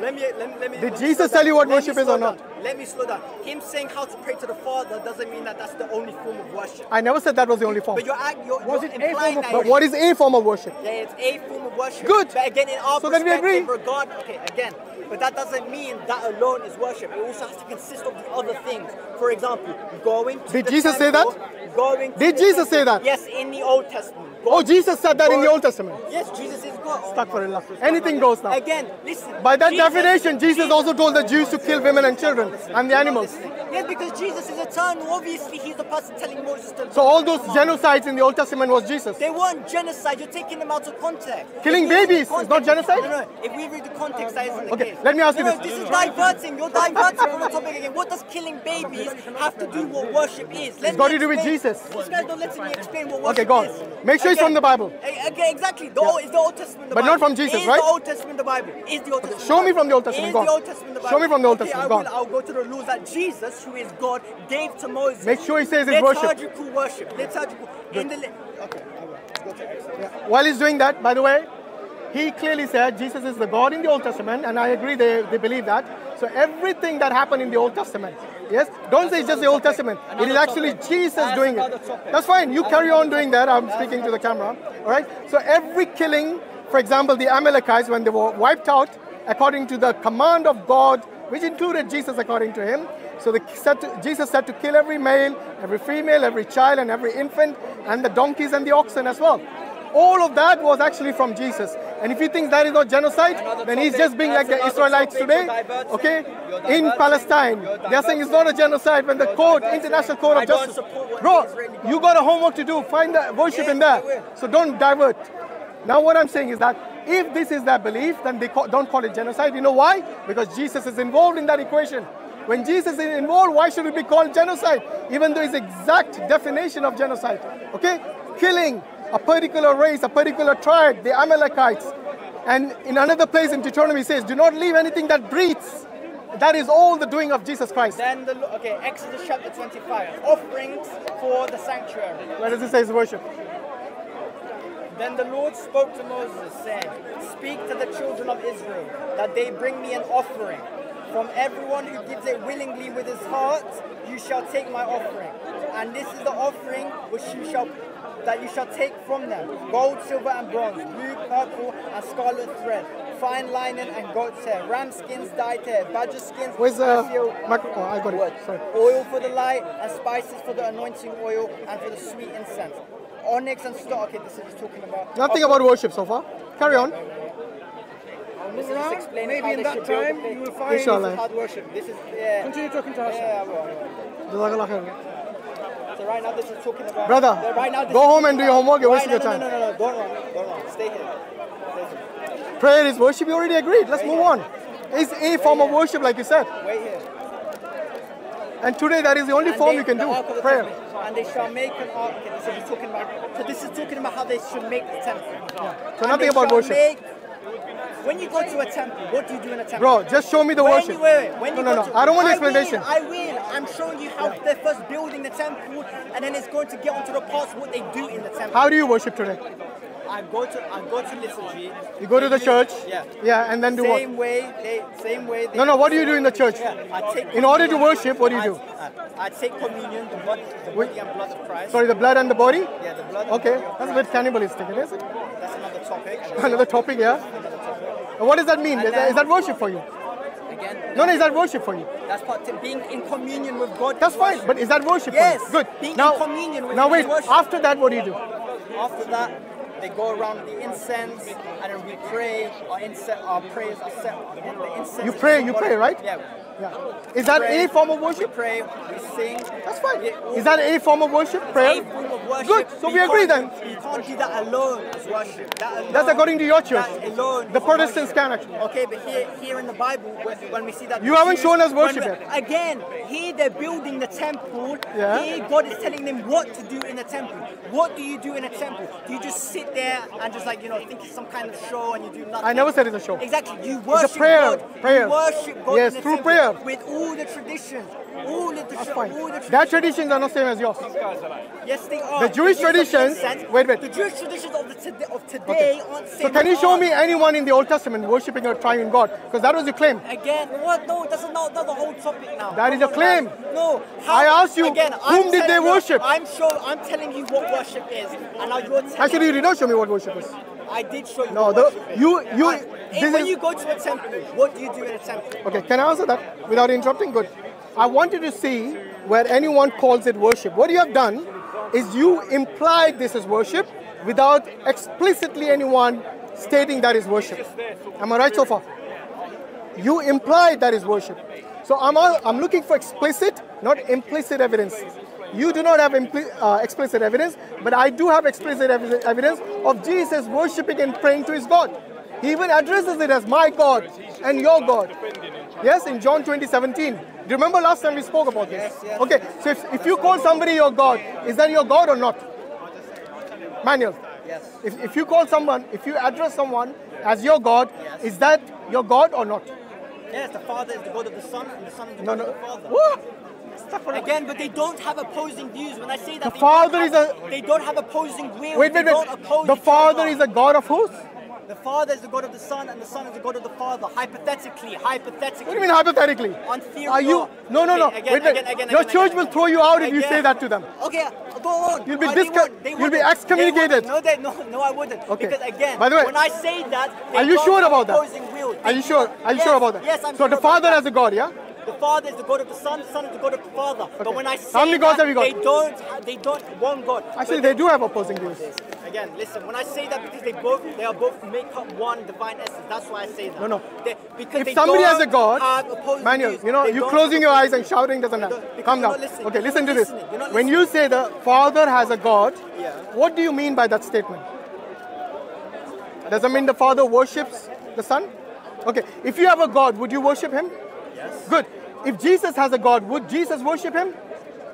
Let me let me let me. Did Jesus tell you what worship is or not? down. let me slow down. Him saying how to pray to the Father doesn't mean that that's the only form of worship. I never said that was the only form. But you're, you're, Was you're it a form of that But what is a form of worship? Yeah, it's a form of worship. Good. But again, in our So then we agree. perspective, regard okay, again, but that doesn't mean that alone is worship. It also has to consist of the other things. For example, going to Did Jesus say that? Going to Did Jesus say that? Yes, in the Old Testament. Oh, Jesus said that in the Old Testament. Yes, Jesus is God. Stuck for a laugh. Anything goes now. Again, listen. By that Jesus- definition, Jesus also told the Jews to kill women and children and the animals. Yes, because Jesus is eternal. Obviously, he's the person telling Moses to. So all those genocides in the Old Testament was Jesus. They weren't genocide. You're taking them out of context. Killing If we read the babies is not genocide? No, no. If we read the context, that isn't the Okay, case. let me ask you no, no, this. This is diverting. You're diverting from the topic again. What does killing babies have to do with what worship is? Let It's got to do with. Jesus. This guy's not letting me explain what worship Okay, go on. is. Make sure it's from the Bible. Okay, exactly. The Old, is the Old Testament the But Bible? not from Jesus, is right? the Old Testament the Bible? Is the Old Testament show me from the Old Testament, Is go on. the Old Testament the Bible? Show me from the Old Okay, Testament, I go will. I'll go to the rules that Jesus, who is God, gave to Moses. Make sure he says worship. Liturgical worship. Liturgical. In the li- okay. While he's doing that, by the way, he clearly said Jesus is the God in the Old Testament, and I agree they, they believe that. So everything that happened in the Old Testament, yes, don't say it's just the Old Testament. It is actually Jesus doing it. That's fine. You carry on doing that. I'm speaking to the camera. All right. So every killing, for example, the Amalekites when they were wiped out, according to the command of God, which included Jesus according to him. So the, said to, Jesus said to kill every male, every female, every child, and every infant, and the donkeys and the oxen as well. All of that was actually from Jesus. And if you think that is not genocide, then he's just being like the Israelites today, okay? In Palestine, they're saying it's not a genocide when the court, International Court of Justice. Bro, you got a homework to do. Find the worship in Yes, I there. So don't divert. Now what I'm saying is that if this is their belief, then they don't call it genocide. You know why? Because Jesus is involved in that equation. When Jesus is involved, why should it be called genocide? Even though it's exact definition of genocide. Okay? Killing a particular race, a particular tribe, the Amalekites. And in another place in Deuteronomy says, do not leave anything that breathes. That is all the doing of Jesus Christ. Then the okay, Exodus chapter 25. Offerings for the sanctuary. Where does it say worship? Then the Lord spoke to Moses, saying, Speak to the children of Israel, that they bring me an offering. From everyone who gives it willingly with his heart, you shall take my offering. And this is the offering which you shall that you shall take from them gold, silver, and bronze, blue, purple, and scarlet thread, fine linen and goat's hair, ram skins, dyed hair, badger skins, Where's the oh, I got it. Sorry. oil for the light, and spices for the anointing oil, and for the sweet incense. Onyx and star. Okay, this is talking about Nothing about worship so far. Carry on. This is explaining Maybe how in that should build the time you will find. Inshallah. Hard worship. This is yeah. Continue talking to us. Yeah, well, Jazakallah so right now this is talking about. Brother, Yeah, right now go home and do your homework, you're right, wasting no, your time. No, no, no, don't run, don't run. Stay here. Prayer is worship. You already agreed. Let's move on. It's a form of worship, like you said. Wait here. And today, that is the only And form they- you can do. ark of the Prayer. temple. And they shall make an ark. Okay, this is talking about. So this is talking about how they should make the temple. So And nothing about shall worship. Make- when you go to a temple, what do you do in a temple? Bro, just show me the when worship. You, wait, wait, when no, you no, go no. To, I don't want will, explanation. I will. I'm showing you how they're first building the temple, and then it's going to get onto the parts what they do in the temple. How do you worship today? I go to I go to liturgy. You go to the They church. Yeah. Yeah, and then do what? Same way they same way. They, No, no. What do you do in the church? Yeah, I take In order to worship, what do you do? I, I take communion, the blood, the body and blood of Christ. Sorry, the blood and the body? Yeah, the blood. and Okay, body of that's a bit cannibalistic, isn't it? That's another topic. Another topic, yeah? And what does that mean? Is And that, then- is that um, worship for you? Again, No, no, is that worship for you? that's part of being in communion with God. That's fine, worship. but is that worship Yes, for you? Good. being in now, communion with now wait, worship. after that, what do you do? After that, they go around the incense, and then we pray. Our incense, our prayers are set. in the incense You pray, you pray, right? Yeah. Yeah. Is that Pray. a form of We worship? pray, we sing. That's fine. Is that a form of worship? Prayer? a worship. Good. So but we agree then. You can't do that alone as worship. That alone, That's according to your church. That alone. The Protestants worship. can actually. Okay, but here, here in the Bible, when, we see that You haven't Jews- shown us worship we- yet. Again, here they're building the temple. Yeah. Here God is telling them what to do in the temple. What do you do in a temple? Do you just sit there and just like you know think it's some kind of show and you do nothing? I never said it's a show. Exactly. You worship prayer, God. prayer. You worship God. Yes, through temple. prayer. Have. With all the traditions, all the, That's tra- fine. all the Their traditions. are not the same as yours. Yes, they are. The Jewish traditions- wait, wait. The Jewish traditions of, the today, of today aren't So can you show ours. me anyone in the Old Testament worshipping a triune God? Because that was your claim. Again, what? No, that's not, that's the whole topic now. That is a claim. No. I asked you, again, whom I'm did they telling you- worship? I'm sure. I'm telling you what worship is, and now you're telling Actually, you did not show me what worship is. I did show you. No, the, you, you, And this when is, you go to a temple, what do you do in a temple? okay, can I answer that without interrupting? Good. I wanted to see where anyone calls it worship. What you have done is you implied this is worship without explicitly anyone stating that is worship. Am I right so far? You implied that is worship. So I'm, all, I'm looking for explicit, not implicit evidence. You do not have uh, explicit evidence, but I do have explicit evi- evidence of Jesus worshiping and praying to his God. He even addresses it as my God and your God. Yes, in John 20, 17. Do you remember last time we spoke about this? Okay, so if, if you call somebody your God, is that your God or not? Manuel. Yes. If, if you call someone, if you address someone as your God, is that your God or not? Yes, the Father is the God of the Son, and the Son is the No, God no. of the Father. What? Again, but they don't have opposing views. When I say that, The they Father don't is a- they don't have opposing views. Wait, wait, wait. The Father is a God of whose? The Father is the God of the Son, and the Son is the God of the Father. Hypothetically, hypothetically. What do you mean hypothetically? On theory. Are you? No, no, no. Okay, again, wait, wait. again, again, Your church will throw you out if you say that to them. Okay, go on. You'll be Uh, they they you'll be wouldn't. They excommunicated. wouldn't. No, they, no, no, I wouldn't. Okay. Because again, By the way, when I say that, they Are you sure have about that? Are you sure? Are you yes, sure about that? Yes, I'm so sure the Father has a God, yeah? The Father is the God of the Son, the Son is the God of the Father. But when I say How many gods that, have you got? they don't, they don't, one God. Actually, But they do have opposing views. Again, listen. When I say that, because they both, they are both make up one divine essence. That's why I say that. No, no. They, because If they somebody has a God, Manuel, views. you know, you closing your eyes and shouting doesn't because Calm down. Okay, listen to this. listening. You're not When you say the Father has a God, Yeah. what do you mean by that statement? Doesn't mean the Father worships the Son? Okay, if you have a God, would you worship him? Yes. Good. If Jesus has a God, would Jesus worship him?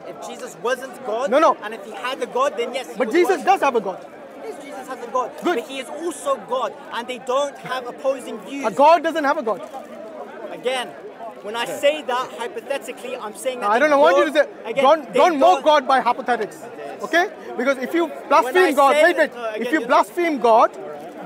If Jesus wasn't God, No, no. and if he had a God, then yes. he But Jesus does have a God. Yes, Jesus has a God. Good. But he is also God, and they don't have opposing views. A God doesn't have a God. Again, when I say that hypothetically, I'm saying that. I don't know want you to say, again, don't, don't mock God by hypothetics. Okay? Because if you blaspheme God, wait, wait. no, if again, you you're- blaspheme God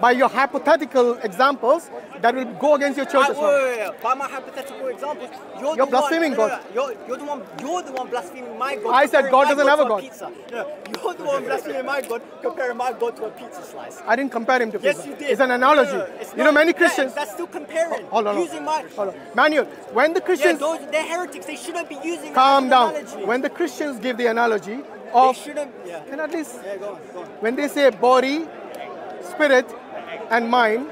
by your hypothetical examples, that will go against your church I, as well. wait, wait. wait. By my hypothetical examples, you're, You're blaspheming one, no, no, God. no, You're, you're the one. You're the one blaspheming my God. I said God doesn't have a God. Pizza. No, you're the one blaspheming my God, comparing my God to a pizza slice. I didn't compare him to pizza. Yes, you did. It's an analogy. It's you know, not- many yeah, Christians. that's still comparing. Hold on, using my. Hold on. Manuel, when the Yeah, Christians. those they're heretics. They shouldn't be using. that calm down. Analogy. When the Christians give the analogy they of. shouldn't. Yeah. Can at least. Yeah, go on, go on. When they say body, spirit, and mind,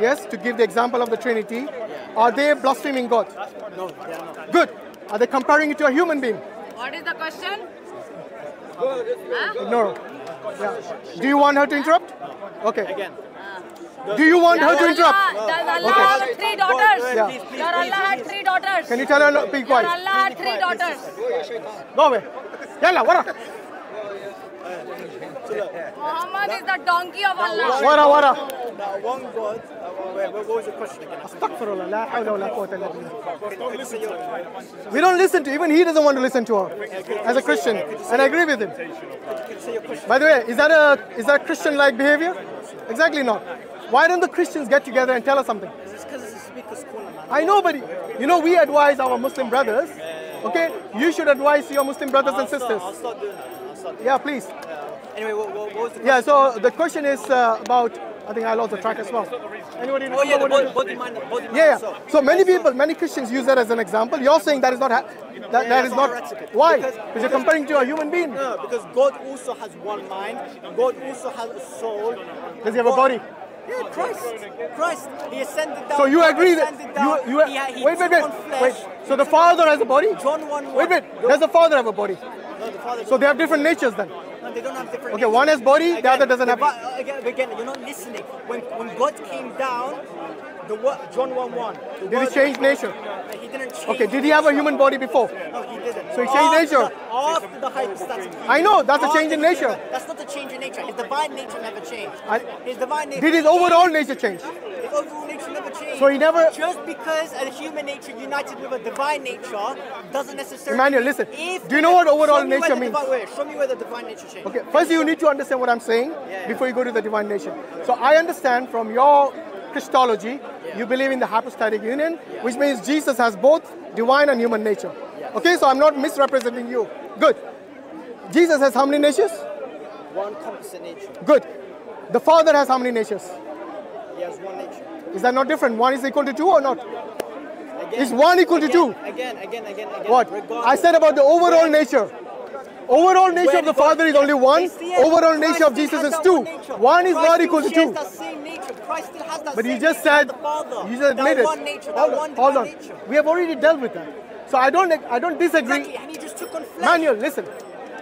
yes, to give the example of the Trinity, are they blaspheming God? No, they are not. Good. Are they comparing it to a human being? What is the question? No. Yeah. Do you want her to interrupt? Okay. Again. Do you want her to interrupt? Allah, does Allah Okay. have three daughters? Go Yeah. please, please, Your Allah had three daughters. Can you tell her not be Your quiet? Allah had three daughters. Go away. Yalla, wara. Muhammad is the donkey of Allah. Wara, wara. Now, one God. Uh, what was the question again? Astaghfirullah. La hawla wa la quwwata illa billah. Can you say your- We don't listen to, even he doesn't want to listen to her as a Christian. And I agree with him. can you say your question? By the way, is that a is that Christian-like behavior? Exactly not. Why don't the Christians get together and tell us something? It's because it's a speaker's corner, man. I know, but you know, we advise our Muslim brothers. Okay, you should advise your Muslim brothers and sisters. I'll start doing that. I'll start doing Yeah, please. that. Anyway, what, what, was the Yeah. So the question is uh, about. I think I lost the track as well. Anybody Oh yeah, the body, body, mind, body, mind, Yeah, yeah. So many people, many Christians use that as an example. You're saying that is not ha- that, that that's is not heretical. Why? Because- Because you're comparing to a human being. No, because God also has one mind. God also has a soul. Does he have a body? Yeah, Christ. Christ. He ascended down. So you agree that ascended you, down. you he, he wait, wait, wait, wait. So the Father has a body. John 1 Wait, wait. Does the Father have a body? No, the Father. So they have different natures then. No, they don't have different. Okay, one has body, the other doesn't have- again, again, you're not listening. When when God came down, The word, John 1 1. The Did he change nature? He didn't change Okay, did he have a human body before? No, he didn't. So he changed After nature? the- After the hypostatic. I know, that's a change in nature. That's not a change in nature. His divine nature never changed. I- his divine nature. Did his overall nature change? His overall nature never changed. So he never- Just because a human nature united with a divine nature doesn't necessarily. Emmanuel, listen. If Do you know what overall show me nature means? Divine, show me where the divine nature changed. Okay, first you need to understand what I'm saying Yeah, yeah. before you go to the divine nature. So I understand from your Christology, you believe in the hypostatic union, which means Jesus has both divine and human nature. Okay, so I'm not misrepresenting you. Good. Jesus has how many natures? One composite nature. Good. The Father has how many natures? He has one nature. Is that not different? One is equal to two or not? Again, Is one equal to two? Again, again, again, again. What? Regardless. I said about the overall nature. Overall nature when of the Father is only one. Overall Christ nature of Jesus is two. one. One is Christ not equal to two. that same nature. Christ still has that But you just said, you just admitted. one nature, hold on, one hold on. nature. We have already dealt with that. So I don't, I don't disagree. Exactly, he just took on flesh. Manuel, listen.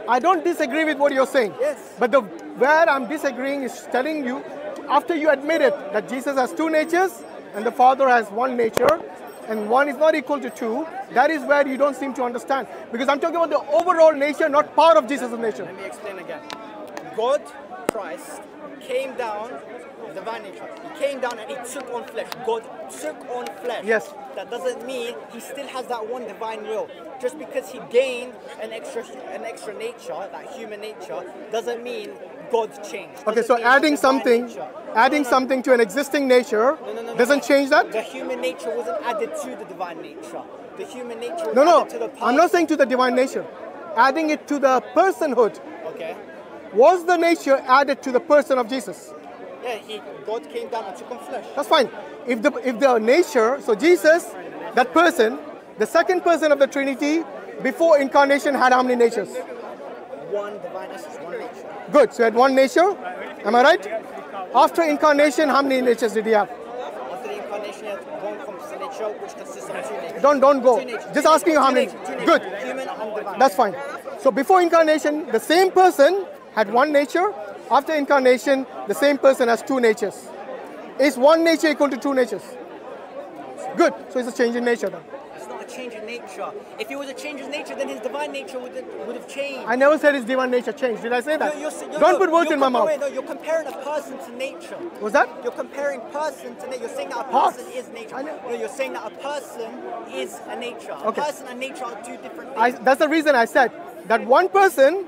I don't disagree with what you're saying. Yes. But the where I'm disagreeing is telling you, after you admitted that Jesus has two natures and the Father has one nature, and one is not equal to two, that is where you don't seem to understand. Because I'm talking about the overall nature, not part of Jesus' nature. Let me explain again. God, Christ, came down, divine nature. He came down and he took on flesh. God took on flesh. Yes. That doesn't mean he still has that one divine will. Just because he gained an extra an extra nature, that human nature, doesn't mean God changed. Okay, Doesn't so adding something, nature- adding No, no, no. something to an existing nature doesn't change that. The human nature wasn't added to the divine nature. The human nature was No, no, added to the I'm not saying to the divine nature. Adding it to the personhood. Okay. Was the nature added to the person of Jesus? Yeah, he, God came down and took on flesh. That's fine. If the if the nature, so Jesus, that person, the second person of the Trinity, before incarnation had how many natures? One divine essence, one nature. Good. So he had one nature. Am I right? After incarnation, how many natures did he have? After the incarnation, he had one composite nature, which consists of two natures. Don't don't go. Just asking you how many. Good. Human and divine. That's fine. So before incarnation, the same person had one nature. After incarnation, the same person has two natures. Is one nature equal to two natures? Good. So it's a change in nature then. It's not a change in nature. If it was a change in nature, then his divine nature would would have changed. I never said his divine nature changed. Did I say that? You're- you're- you're- Don't put words in my mouth. No, you're comparing a person to nature. Was that? You're comparing person to nature. You're saying that a Parts. person is nature. No, you're saying that a person is a nature. A Okay. person and nature are two different I, things. that's the reason I said that one person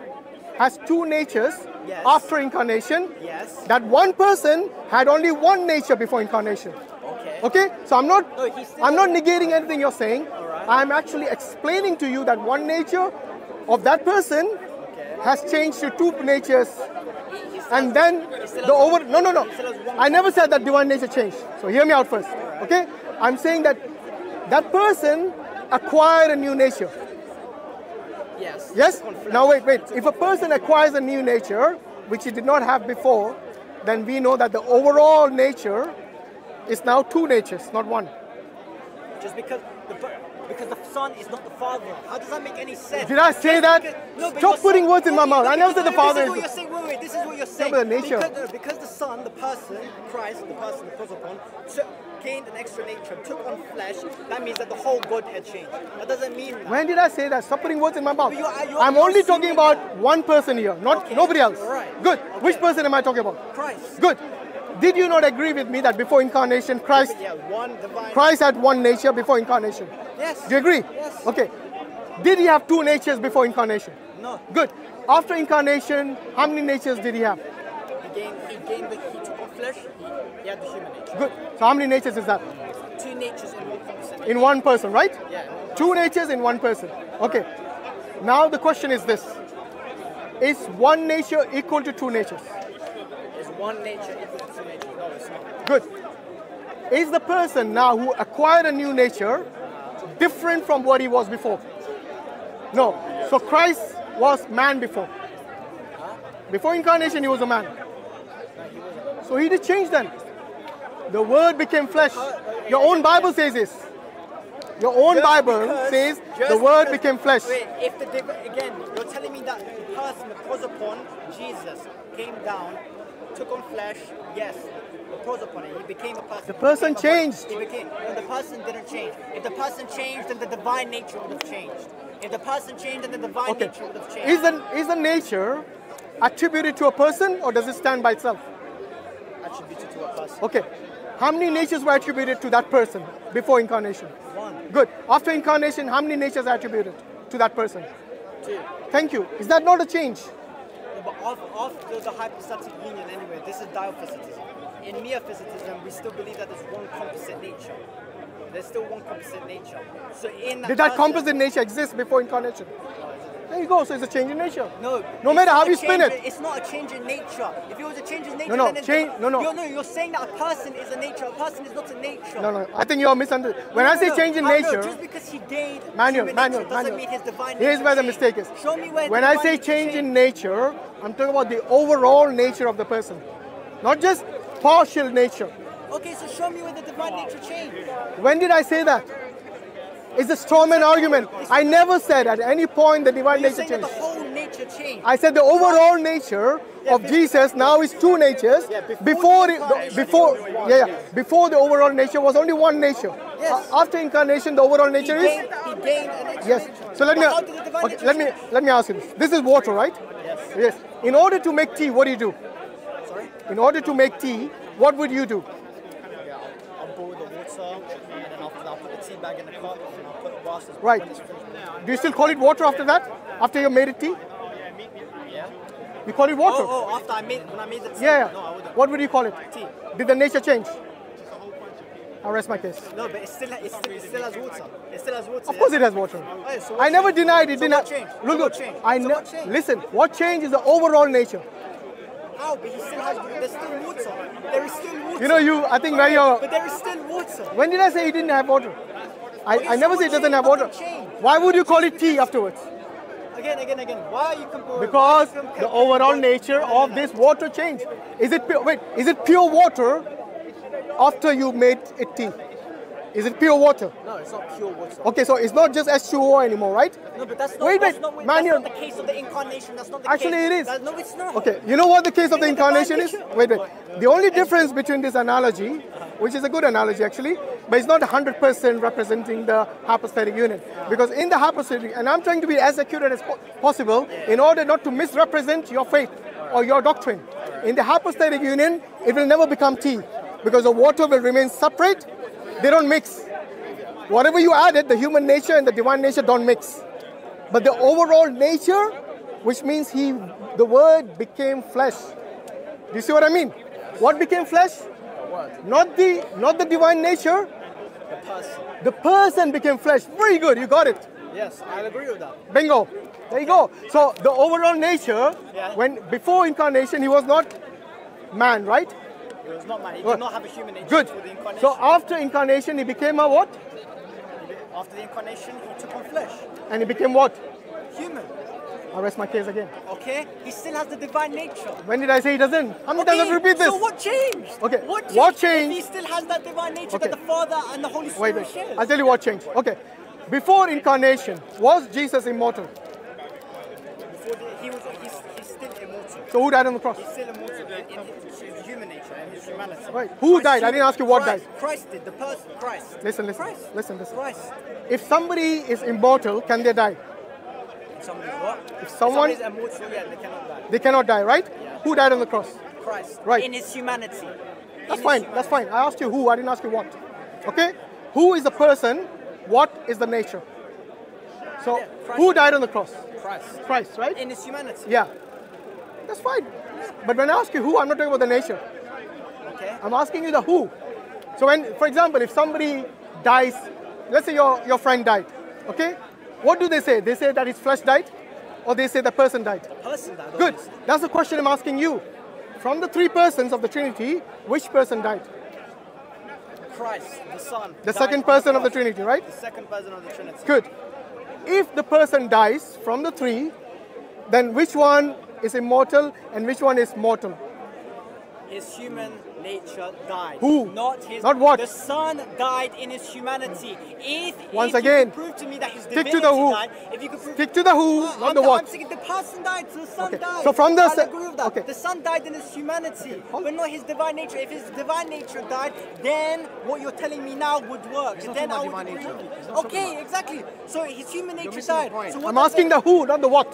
has two natures Yes. after incarnation. yes. That one person had only one nature before incarnation. Okay. Okay? So I'm not No, I'm not negating anything you're saying. Alright. I'm actually explaining to you that one nature of that person has changed to two natures. And then the over no no no. I never said that divine nature changed. So hear me out first. Okay? I'm saying that that person acquired a new nature. Yes. Yes? Now wait, wait. If a person acquires a new nature, which he did not have before, then we know that the overall nature is now two natures, not one. Just because the because the son is not the father. How does that make any sense? Did I say that? because- no, Stop putting words in my mouth. I never said the this father is is what you're saying. Wait, wait. This is what you're saying. but the nature. Because, because the son, the person, Christ, the person, the prosopon, gained an extra nature, took on flesh. That means that the whole Godhead changed. That doesn't mean that. When did I say that? Stop putting words in my mouth. You are- you are- I'm only talking about one person here, not Okay, nobody else. alright. Good. Okay. Which person am I talking about? Christ. Good. Did you not agree with me that before incarnation, Christ Yeah, one divine. Christ had one nature before incarnation? Yes. Do you agree? Yes. Okay. Did he have two natures before incarnation? No. Good. After incarnation, how many natures did he have? He gained. He gained. The, he took on flesh. He the human nature. Good. So how many natures is that? Two natures in one person. In one person, right? Yeah. Two natures in one person. Okay. Now the question is this. Is one nature equal to two natures? Is one nature equal to two natures? No, it's not. Good. Is the person now who acquired a new nature different from what he was before? No. So Christ was man before. Before incarnation, he was a man. So he did change then. The word became flesh. Your own Bible says this. Your own Just Bible says the word became flesh. Wait, if the div- again, you're telling me that the person, the prosopon, Jesus, came down, took on flesh, yes. He became a person. The person changed. He became. No, the person didn't change. If the person changed, then the divine nature would have changed. If the person changed, then the divine Okay. nature would have changed. Is the, is the nature attributed to a person or does it stand by itself? attributed to a person? Okay. How many natures were attributed to that person before incarnation? One, Good. After incarnation, how many natures are attributed to that person? two. Thank you. Is that not a change? No, but af- after the hypostatic union, anyway, this is dyophysitism. In miaphysitism, we still believe that there's one composite nature. There's still one composite nature. So in that Did that person- composite nature exist before incarnation? There you go. So it's a change in nature. No. No matter how you spin it. It's not a change in nature. If it was a change in nature, no, then change- no, no. You're, no, you're saying that a person is a nature. A person is not a nature. No, no. I think you are misunderstood. When No, I say no. change in no, nature, just because he gained Manuel, human Manuel, nature doesn't Manuel. mean his divine Here's where the mistake is. Show me where. When I say change in nature, I'm talking about the overall nature of the person, not just partial nature. Okay, so show me where the divine nature changed. When did I say that? It's a strawman argument. I never said at any point the divine nature changed. the whole nature changed. I said the overall nature of Jesus now is two natures. Before Before the before yeah, yeah, before the overall nature was only one nature. Yes. After incarnation, the overall nature is gained, he gained an yes. So let me how did the divine okay, let me let me ask you this. This is water, right? Yes. Yes. In order to make tea, what do you do? Sorry. In order to make tea, what would you do? Yeah, I'll, I'll boil the water, and then after that, I'll put the tea bag in the cup, and I'll put. Right. When it's finished. Do you still call it water after that? After you made it tea? Yeah. You call it water? Oh, oh, after I made when I made the tea. Yeah, yeah. No, I wouldn't. What would you call it? Tea. Did the nature change? I'll rest my case. No, but it still, it still, it still has water. It still has water. Of course it has water. Oh, so I never changed? denied it. So didn't change. Look, look. changed? I So what listen. What changed is the overall nature. How? But he still has. There's still water. There is still water. You know, you. I think where you're. But there is still water. When did I say he didn't have water? I, I never say it doesn't have water. Why would you call it tea afterwards? Again, again, again. Why are you comparing? Because you the overall nature of this water changed. Is it pure? Wait, is it pure water after you made it tea? Is it pure water? No, it's not pure water. Okay, so it's not just H2O anymore, right? No, but that's not. Wait, that's wait, not, that's not the case of the incarnation. That's not the Actually, case. it is. That- no, it's not. Okay, you know what the case of the You know the incarnation is? Wait, wait. The only difference between this analogy, which is a good analogy actually, but it's not 100% representing the hypostatic union. Because in the hypostatic, and I'm trying to be as accurate as po- possible in order not to misrepresent your faith or your doctrine. In the hypostatic union, it will never become tea because the water will remain separate, they don't mix. Whatever you added, the human nature and the divine nature don't mix. But the overall nature, which means he, the word became flesh. Do you see what I mean? What became flesh? Not the, not the divine nature. The person. The person became flesh. Very good, you got it. Yes, I agree with that. Bingo. There you go. So the overall nature, Yeah. when before incarnation, he was not man, right? It was not man. He did not have a human nature Good. the incarnation. So after incarnation, he became a what? After the incarnation, he took on flesh. And he became what? Human. I'll rest my case again. Okay? He still has the divine nature. When did I say he doesn't? How many times have I repeat this? So what changed? Okay, What changed? what changed? He still has that divine nature Okay. that the Father and the Holy Wait, Spirit wait. shares. I'll tell you what changed. Okay. Before incarnation, was Jesus immortal? Before the, he was, he's, he's still immortal. So who died on the cross? He's still immortal in, in his, his human nature and his humanity. Right. Who died? I didn't ask you what Christ, died. Christ did. The person. Christ. Listen, listen, Christ. listen, listen. Christ. If somebody is immortal, can they die? Somebody's what? If someone- is immortal, yeah, they cannot die. They cannot die, right? Who died on the cross? Christ. Right. In his humanity. That's In fine. his That's fine. I asked you who. I didn't ask you what. Okay. Who is the person? What is the nature? So Yeah, who died on the cross? Christ. Christ, right? In his humanity. Yeah. That's fine. But when I ask you who, I'm not talking about the nature. I'm asking you the who. So when, for example, if somebody dies, let's say your, your friend died, okay? What do they say? They say that his flesh died, or they say the person died. Person that. Good. That's the question I'm asking you. From the three persons of the Trinity, which person died? Christ, the Son. The second on person of the. Trinity, right? The second person of the Trinity. Good. If the person dies from the three, then which one is immortal and which one is mortal? His human nature died. Who? Not his. Not what? The Son died in his humanity. If, Once if again, you could prove to me that his stick to divinity the who. died, if you could prove Stick to the who, Uh, not I'm the what. I'm saying the person died, so the Son Okay, died. so from the I'll se- agree with that. okay. The Son died in his humanity, but not his divine nature. If his divine nature died, then what you're telling me now would work. not then talking I about would divine agree nature. with you. He's not talking Okay, about- exactly. So his human nature missing the died. point. So what I'm does asking that- the who, not the what.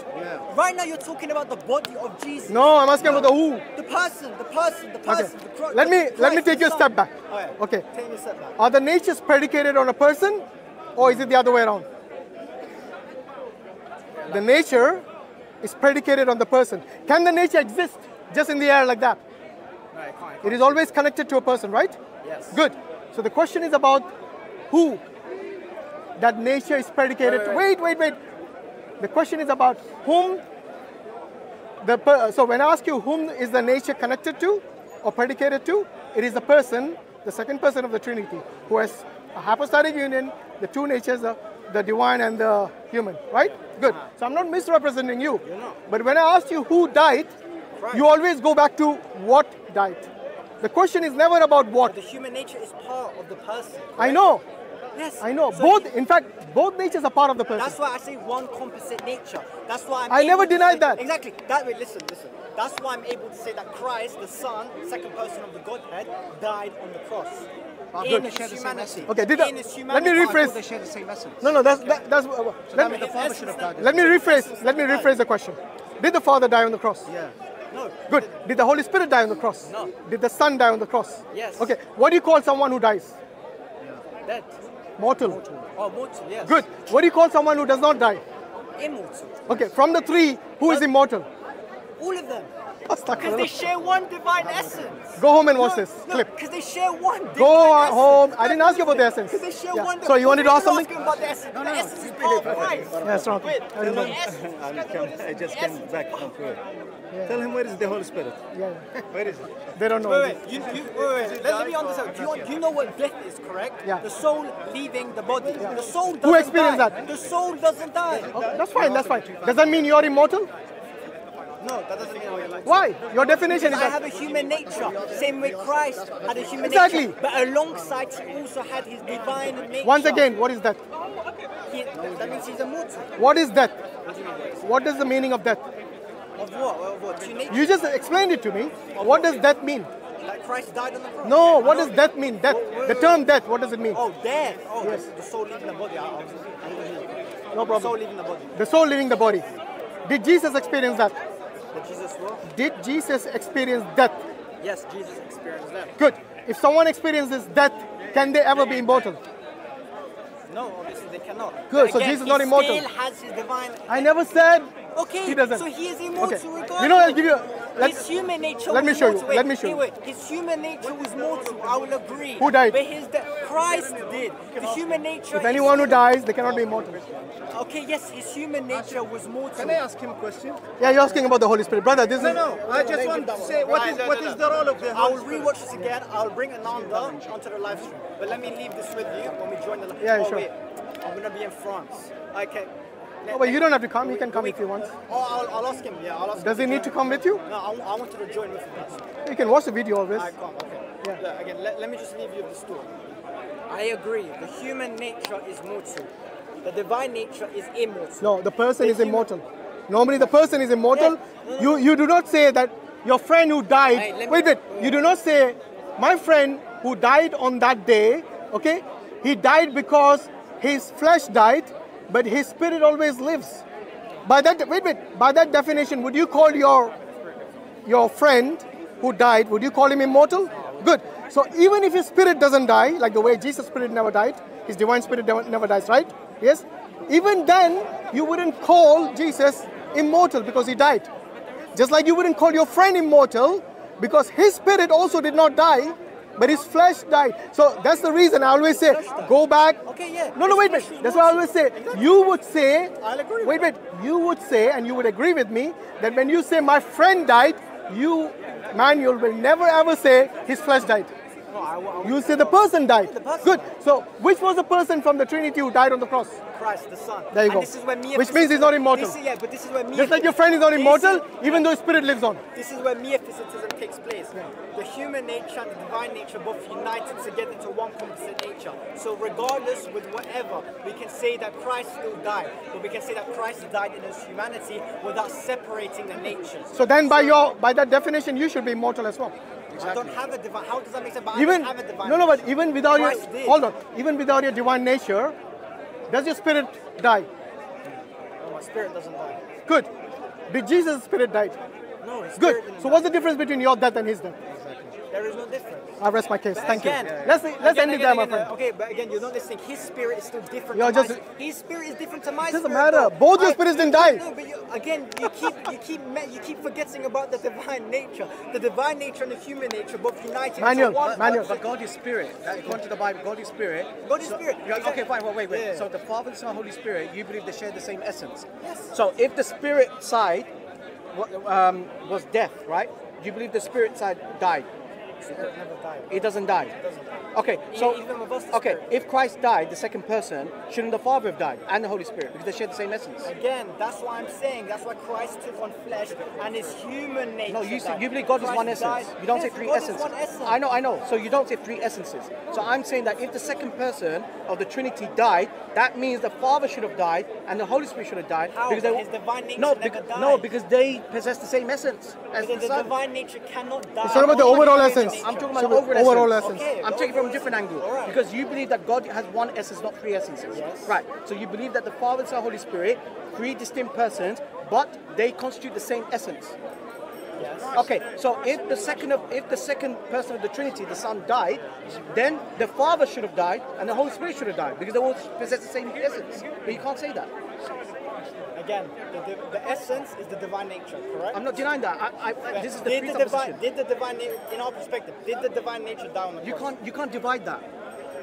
Right now, you're talking about the body of Jesus. No, I'm asking about the who. The person, the person, the Okay. person. The Cro- Let me let me take you a step back. Okay. Take a step back. Are the natures predicated on a person, or is it the other way around? The nature is predicated on the person. Can the nature exist just in the air like that? No, I can't. It is always connected to a person, right? Yes. Good. So the question is about who that nature is predicated. Wait, Wait, wait, wait. The question is about whom. The per- so when I ask you whom is the nature connected to or predicated to, it is the person, the second person of the Trinity, who has a hypostatic union, the two natures, the, the divine and the human, right? Good. So I'm not misrepresenting you. But when I asked you who died, Right. you always go back to what died. The question is never about what. The human nature is part of the person. I know, Yes. I know. So Both, in fact, both natures are part of the person. That's why I say one composite nature. That's why I'm I able never to denied say- that. Exactly. That way, listen, listen. That's why I'm able to say that Christ, the Son, second person of the Godhead, died on the cross. But in they his share the same humanity. Okay, did I- in his let me rephrase- they share the same essence. No, no, that's that, that's. Uh, So let that me means the Father should have died. let me rephrase. Let me rephrase the question. Did the Father die on the cross? Yeah. No. Good. Did the Holy Spirit die on the cross? No. Did the Son die on the cross? Yes. Okay. What do you call someone who dies? Dead. Mortal. Oh, mortal, yes. Good. What do you call someone who does not die? Immortal. Okay. From the three, who is immortal? All of them. Because they share one divine essence. Go home and watch this no, clip. Because they share one divine Go essence. home. I didn't ask you about the essence. Because they share Yeah. one So you wanted to ask something? asking about the essence. the essence is part of Christ. Yeah, it's wrong. Wait, I the essence. I, come, I just came back from prayer. Tell him where is the Holy Spirit? Yeah, yeah. Where is it? They don't know. Wait, wait, you, you, wait, wait. Let, let me understand. Do you, you know what death is, correct? Yeah. The soul leaving the body. Yeah. The soul doesn't Who experienced die. that? The soul doesn't die. Okay, that's fine. That's fine. Does that mean you are immortal? No, that doesn't mean I'm like. Why? Your definition is I have a human nature, same way Christ had a human Exactly. nature. But alongside, he also had his divine nature. Once again, what is that? He, that means he's immortal. What is death? What do you mean? guys? What is the meaning of death? Of what? Of what? You just explained it to me. What does death mean? Like Christ died on the cross? No, what I does death mean? Death. The term death, what does it mean? Oh, death. Oh, Yes. the soul leaving the body. I, I was, I didn't hear you. No The soul problem. leaving the body. The soul leaving the body. Did Jesus experience that? Jesus? Did Jesus experience death? Yes, Jesus experienced that. Good. If someone experiences death, can they ever be immortal? No, obviously they cannot. Good, But so again, Jesus is not immortal. still has his divine. I never said Okay, he doesn't. so he is immortal Okay. regardless. You know, I'll give you. Let, his human nature let me was show you. Wait, let me show you. Wait, wait. His human nature was mortal. I will agree. Who died? But his de- Christ did. The human nature. if anyone who dies, they cannot be immortal. Okay, yes, his human nature was mortal. Can I ask him a question? Yeah, you're asking about the Holy Spirit. Brother, this No, is. no. I just want to say what is what is the role of the I will Spirit? rewatch this again. I'll bring Ananda onto the live stream. But let me leave this with you when we join the live Yeah, oh, sure. Wait. I'm gonna be in France. Okay. Oh, but you don't have to come. He can come if he wants. Oh, I'll, I'll ask him. Yeah, I'll ask him. Does he need to come with you? No, I, I wanted to join with him. That's all. You can watch the video of this. I can't. Okay. Yeah. Look, again, let, let me just leave you with the story. I agree. The human nature is mortal. The divine nature is immortal. No, the person The is human- immortal. Normally, the person is immortal. Yeah. No, no, You you do not say that your friend who died. Hey, let me- wait, wait. You do not say my friend who died on that day. Okay, he died because his flesh died, but his spirit always lives. By that, wait, wait. By that definition, would you call your your friend who died? Would you call him immortal? Good. So even if his spirit doesn't die, like the way Jesus' spirit never died, his divine spirit never never dies, right? Yes. Even then, you wouldn't call Jesus immortal because he died. Just like you wouldn't call your friend immortal because his spirit also did not die, but his flesh died. So that's the reason I always say, go back. Okay, yeah. No, no, wait, wait. That's why I always say, you would say, wait, wait, you would say, and you would agree with me, that when you say my friend died, you, Manuel, will never ever say his flesh died. No, I, I, You say the person died. The person Good. died. So, which was the person from the Trinity who died on the cross? Christ, the Son. There you and go. This is where Which means he's not immortal. This is, yeah, but this is where Just like your friend is not immortal, even though his spirit lives on. This is where miaphysitism takes place. The human nature and the divine nature both united together into one composite nature. So regardless with whatever, we can say that Christ still died, but we can say that Christ died in his humanity without separating the natures. So then, by your by that definition, you should be immortal as well. I don't have a divine. How does that make sense? But Even I don't have a divine. no, no, but even without your Christ did. hold on, even without your divine nature, does your spirit die? No, my spirit doesn't die. Good. Did Jesus' spirit die? No, his Good. So what's the difference between your death and his death? There is no difference. I rest my case. Thank again, you. Let's let's again, end it there, my friend. Okay, but again, you're not listening. His spirit is still different. You're just- his spirit is different to my Doesn't spirit. matter. though. Both your spirits didn't die. No, but you, again, you keep you keep me- you keep forgetting about the divine nature. The divine nature and the human nature both united Manuel, into one. Manuel. But God is spirit. That- According to the Bible, God is spirit. God is So- spirit. Exactly. Okay, fine. Wait, wait, wait. Yeah. So the Father, the Son, Holy Spirit, you believe they share the same essence. Yes. So if the spirit side um, was death, right? You believe the spirit side died. Spirit never died. It doesn't die. doesn't die. Okay, so even with us, the okay, if Christ died, the second person, shouldn't the Father have died and the Holy Spirit because they share the same essence? Again, that's what I'm saying. That's why Christ took on flesh and his human nature. No, you, say, died. you believe God is one essence. died- You don't Yes, say three God is essences. one essence. I know, I know. So you don't say three essences. So I'm saying that if the second person of the Trinity died, that means the Father should have died and the Holy Spirit should have died How? because they His divine nature no, never because, died. no, because they possess the same essence as The, the, the Son. divine nature cannot die. It's not about the overall essence. Nature. I'm talking about the overall overall essence. essence. Okay, I'm the taking from a different essence. angle Alright. because you believe that God has one essence, not three essences. Yes. Right. So you believe that the Father, Son, Holy Spirit, three distinct persons, but they constitute the same essence. Yes. Okay, so if the second of if the second person of the Trinity, the Son, died, then the Father should have died and the Holy Spirit should have died because they all possess the same essence. But you can't say that. Again, the, the, essence is the divine nature, correct? I'm not denying that. I, I, this is the did the divine, did the divine, in our perspective, did the divine nature die on the You can't you can't divide that.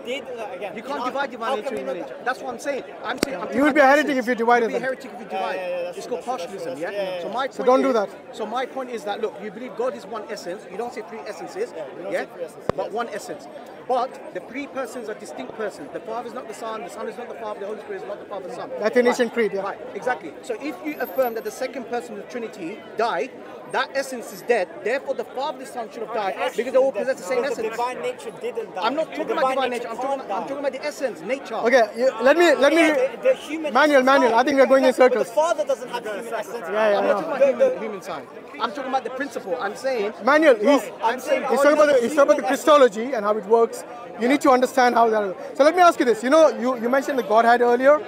Did uh, again? You can't divide how divine nature can we and know human that? nature. That's what I'm saying. I'm saying I'm You would be a heretic if you divided You'd be a heretic if you divide. yeah, yeah, it's called partialism, yeah? true, yeah, yeah, So yeah. my So don't do that. So my point is that look, you believe God is one essence. You don't say three essences, yeah, say three essences, but one essence. But the three persons are distinct persons. The Father is not the Son. The Son is not the Father. The Holy Spirit is not the Father. The Son. Athanasian Right. Creed, yeah. Right. Exactly. So if you affirm that the second person of the Trinity died, that essence is dead. Therefore, the Father, the Son should have died because they all possess the same Because the essence. divine nature didn't die. I'm not The talking about divine nature. I'm can't talking, I'm die. talking about the essence, nature. Okay, you, let me let me. Yeah, the, the human Manuel, essence Manuel, died. I think we're going in But the circles. Father doesn't have the human essence. Yeah, yeah, I'm I not talking about The- human, the- human side. I'm talking about the principle. I'm saying Manuel. he's I'm saying he's talking about the, he's talking about the Christology and how it works. You need to understand how that. So let me ask you this. You know, you, you mentioned the Godhead earlier.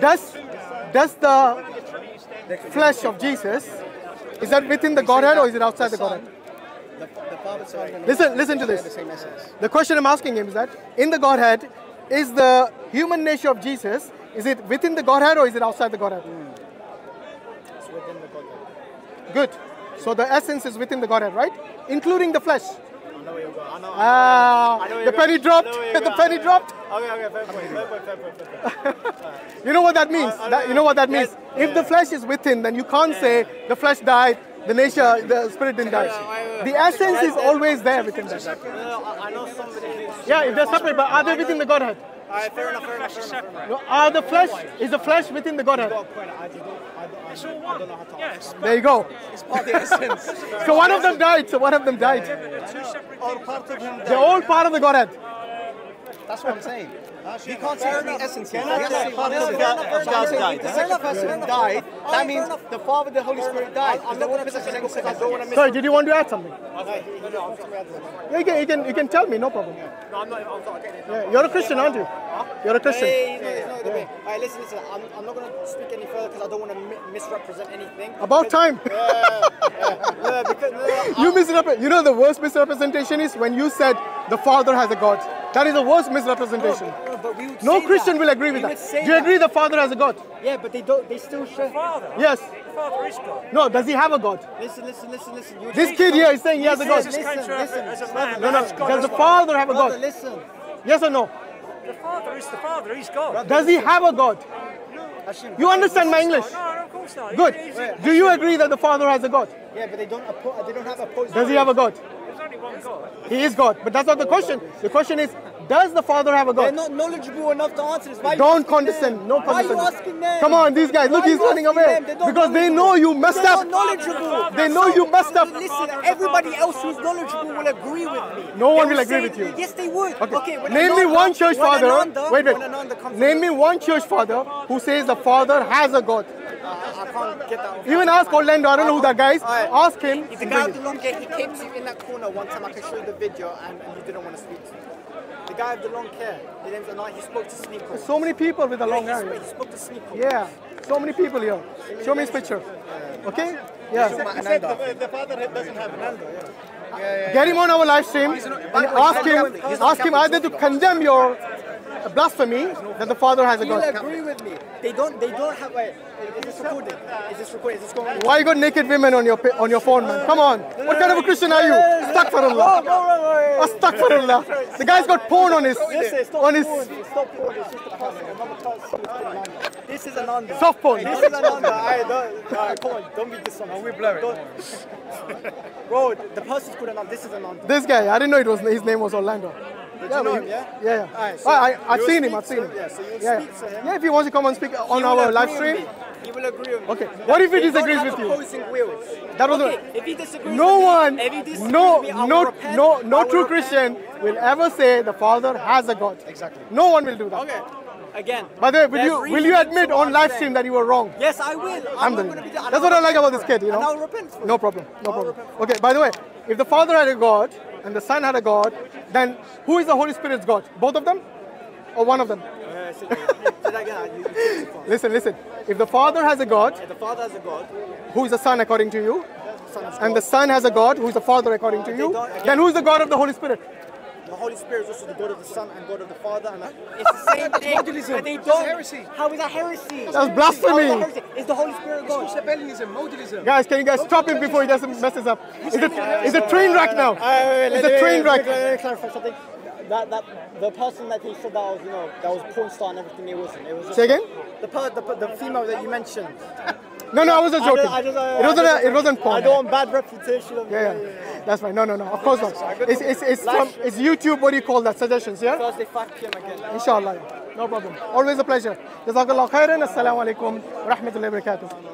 Does does the flesh of Jesus is that within the Godhead or is it outside the Godhead? the, the Son, and Listen, listen to this. the. The question I'm asking him is that in the Godhead, is the human nature of Jesus is it within the Godhead or is it outside the Godhead? Hmm. It's within the Godhead. Good. So the essence is within the Godhead, right? Including the flesh. Know where you're going. I know. Ah, I know where the penny dropped. I know where you're The penny dropped. Okay, okay, fair point, fair point, fair point, fair point. You know what that means? I- I That, you know what that means? Yes. If the flesh is within, then you can't say the flesh died, the nature, the spirit didn't die. The essence is always there within that. I know somebody. Yeah, if they're separate, but are they within the Godhead? Alright, fair enough, fair enough, fair enough. Fair enough. No, Are the flesh is the flesh within the Godhead? Got a point. I don't. I don't. I don't, I don't know how to answer. There you go. It's part of the essence. So one of them died. So one of them died. Or part of him They're all part of the Godhead. Uh, That's what I'm saying. You can't say three essences. You Cannot have to say say part one of essence. God- So of I'm God saying died, the huh? second person died, that means the Father, the Holy Spirit died. I'm not going to possess the same because don't want to miss. Sorry, did you want to add something? Okay, he- he- I'm sorry, I had to- Yeah, you can, you can, you can tell me, no problem. No, I'm not. I'm not getting it. Yeah, you're a Christian, aren't you? You're a Christian. Hey, he's not, he's not gonna. Alright, listen, listen. I'm, I'm not going to speak any further because I don't want to mi- misrepresent anything. About time. Yeah, yeah. No, because no, no, You misrepre- You know the worst misrepresentation is when you said the Father has a God. That is the worst misrepresentation. no, but we would No Christian that. will agree with that. Do you that. agree the Father has a God? Yeah, but they don't. They still show. Father. Yes. The Father is God. No, does he have a God? Listen, listen, listen, listen. You This kid here is saying he has a God. Jesus came to earth as a man. No, no. God Does the. Father have a Brother, God? listen. Yes or no? The Father is the Father. He's God. Does he have a God? You understand my English? No, no, of course not. Good. He's- he's- Do you agree that the Father has a God? Yeah, but they don't. Oppo- they don't have opposing. Does he have a God? He is God. But that's not the question. The question is, does the Father have a God? They're not knowledgeable enough to answer this. Why Don't condescend. them? No Why are you asking them? Come on, these guys. Why Look, he's running away. They're Because they know you messed They're up. not knowledgeable. They know you messed up. Listen, everybody else who's knowledgeable will agree with me. No one They will agree with you. Yes, they would. Okay. when Name me one church father. Ananda- wait, wait. when Name me one church father who says the Father has a God. I, I can't get that. off Even ask mind. Orlando. I don't know who that guy is. Alright. Ask him. He's the guy with the long hair. He came to you in that corner one time. I can show you the video, and, and you didn't want to speak to me. The guy with the long hair. His name's Anand. He spoke to Sneako. So many people with a long hair. he, spoke, to Sneako. Yeah, so many people here. Show me his picture. Okay? Yeah. The father doesn't have an Get him on our live stream and ask him, ask him either to condemn your blasphemy that the Father has a He'll agree with me. They don't. They don't have. Wait, is this recorded? Is this recorded? Is this going? Why you got naked women on your on your phone, man? Come on. What kind of a Christian are you? Astaghfirullah. Astaghfirullah. The guy's got porn on his Listen, it's not on his porn. It's not porn. It's just a person. This is Ananda. soft porn. This is Ananda. I don't. Come on. Don't be dishonest. We blur it. Bro, the person's called Ananda. This is Ananda. This guy, I didn't know it was his name was Orlando. Did Yeah, you know him? Yeah. Yeah, yeah. Alright, so I, I, I've you'll seen him. I've seen him. yeah, so you'll yeah. speak to him. Yeah, if he wants to come and speak on our live stream. He will agree with me. Okay. What if he disagrees with you? That was okay. a- If he disagrees No one, disagrees no, me, no, repent. no, no true repent. Christian will ever say the Father has a God. Exactly. No one will do that. Okay. Again. By the way, will you will you admit on live stream that you were wrong? Yes, I will. I'm not Alhamdulillah. gonna be. That's what I like about this kid, you And know. I'll repent No problem. No problem. Okay. By the way, if the Father had a God and the Son had a God, then who is the Holy Spirit's God? Both of them, or one of them? Yeah, so- Say that again. You- you take it fast. Listen, listen. If the Father has a God, The Father has a God. who is the Son according to you, The and the Son has a God, who is the Father according to you, then who is the God of the Holy Spirit? The Holy Spirit is also the God of the Son and God of the Father, and it's the same thing. But they don't. heresy. How is that heresy? That's blasphemy. How is that heresy? Is the Holy Spirit God? Sabellianism, modalism. Guys, can you guys stop him before he doesn't mess this up? It's a, it's a train wreck now. It's a train wreck. Let me clarify something. That that the person that he said that was you know that was porn star and everything. It wasn't. It was Say again? The per, the, the female that you mentioned. No, no, I was just I joking. just- I uh, It wasn't. A, it wasn't porn. I don't want bad reputation. Of, Yeah, yeah, that's fine. No, no, no. Of course not. It's it's it's from it's YouTube. What do you call that? Suggestions, yeah. Thursday 5 p.m. again. Inshallah. No problem. Always a pleasure. Jazakallah khairan. Assalamu alaikum rahmatullahi wa barakatuh.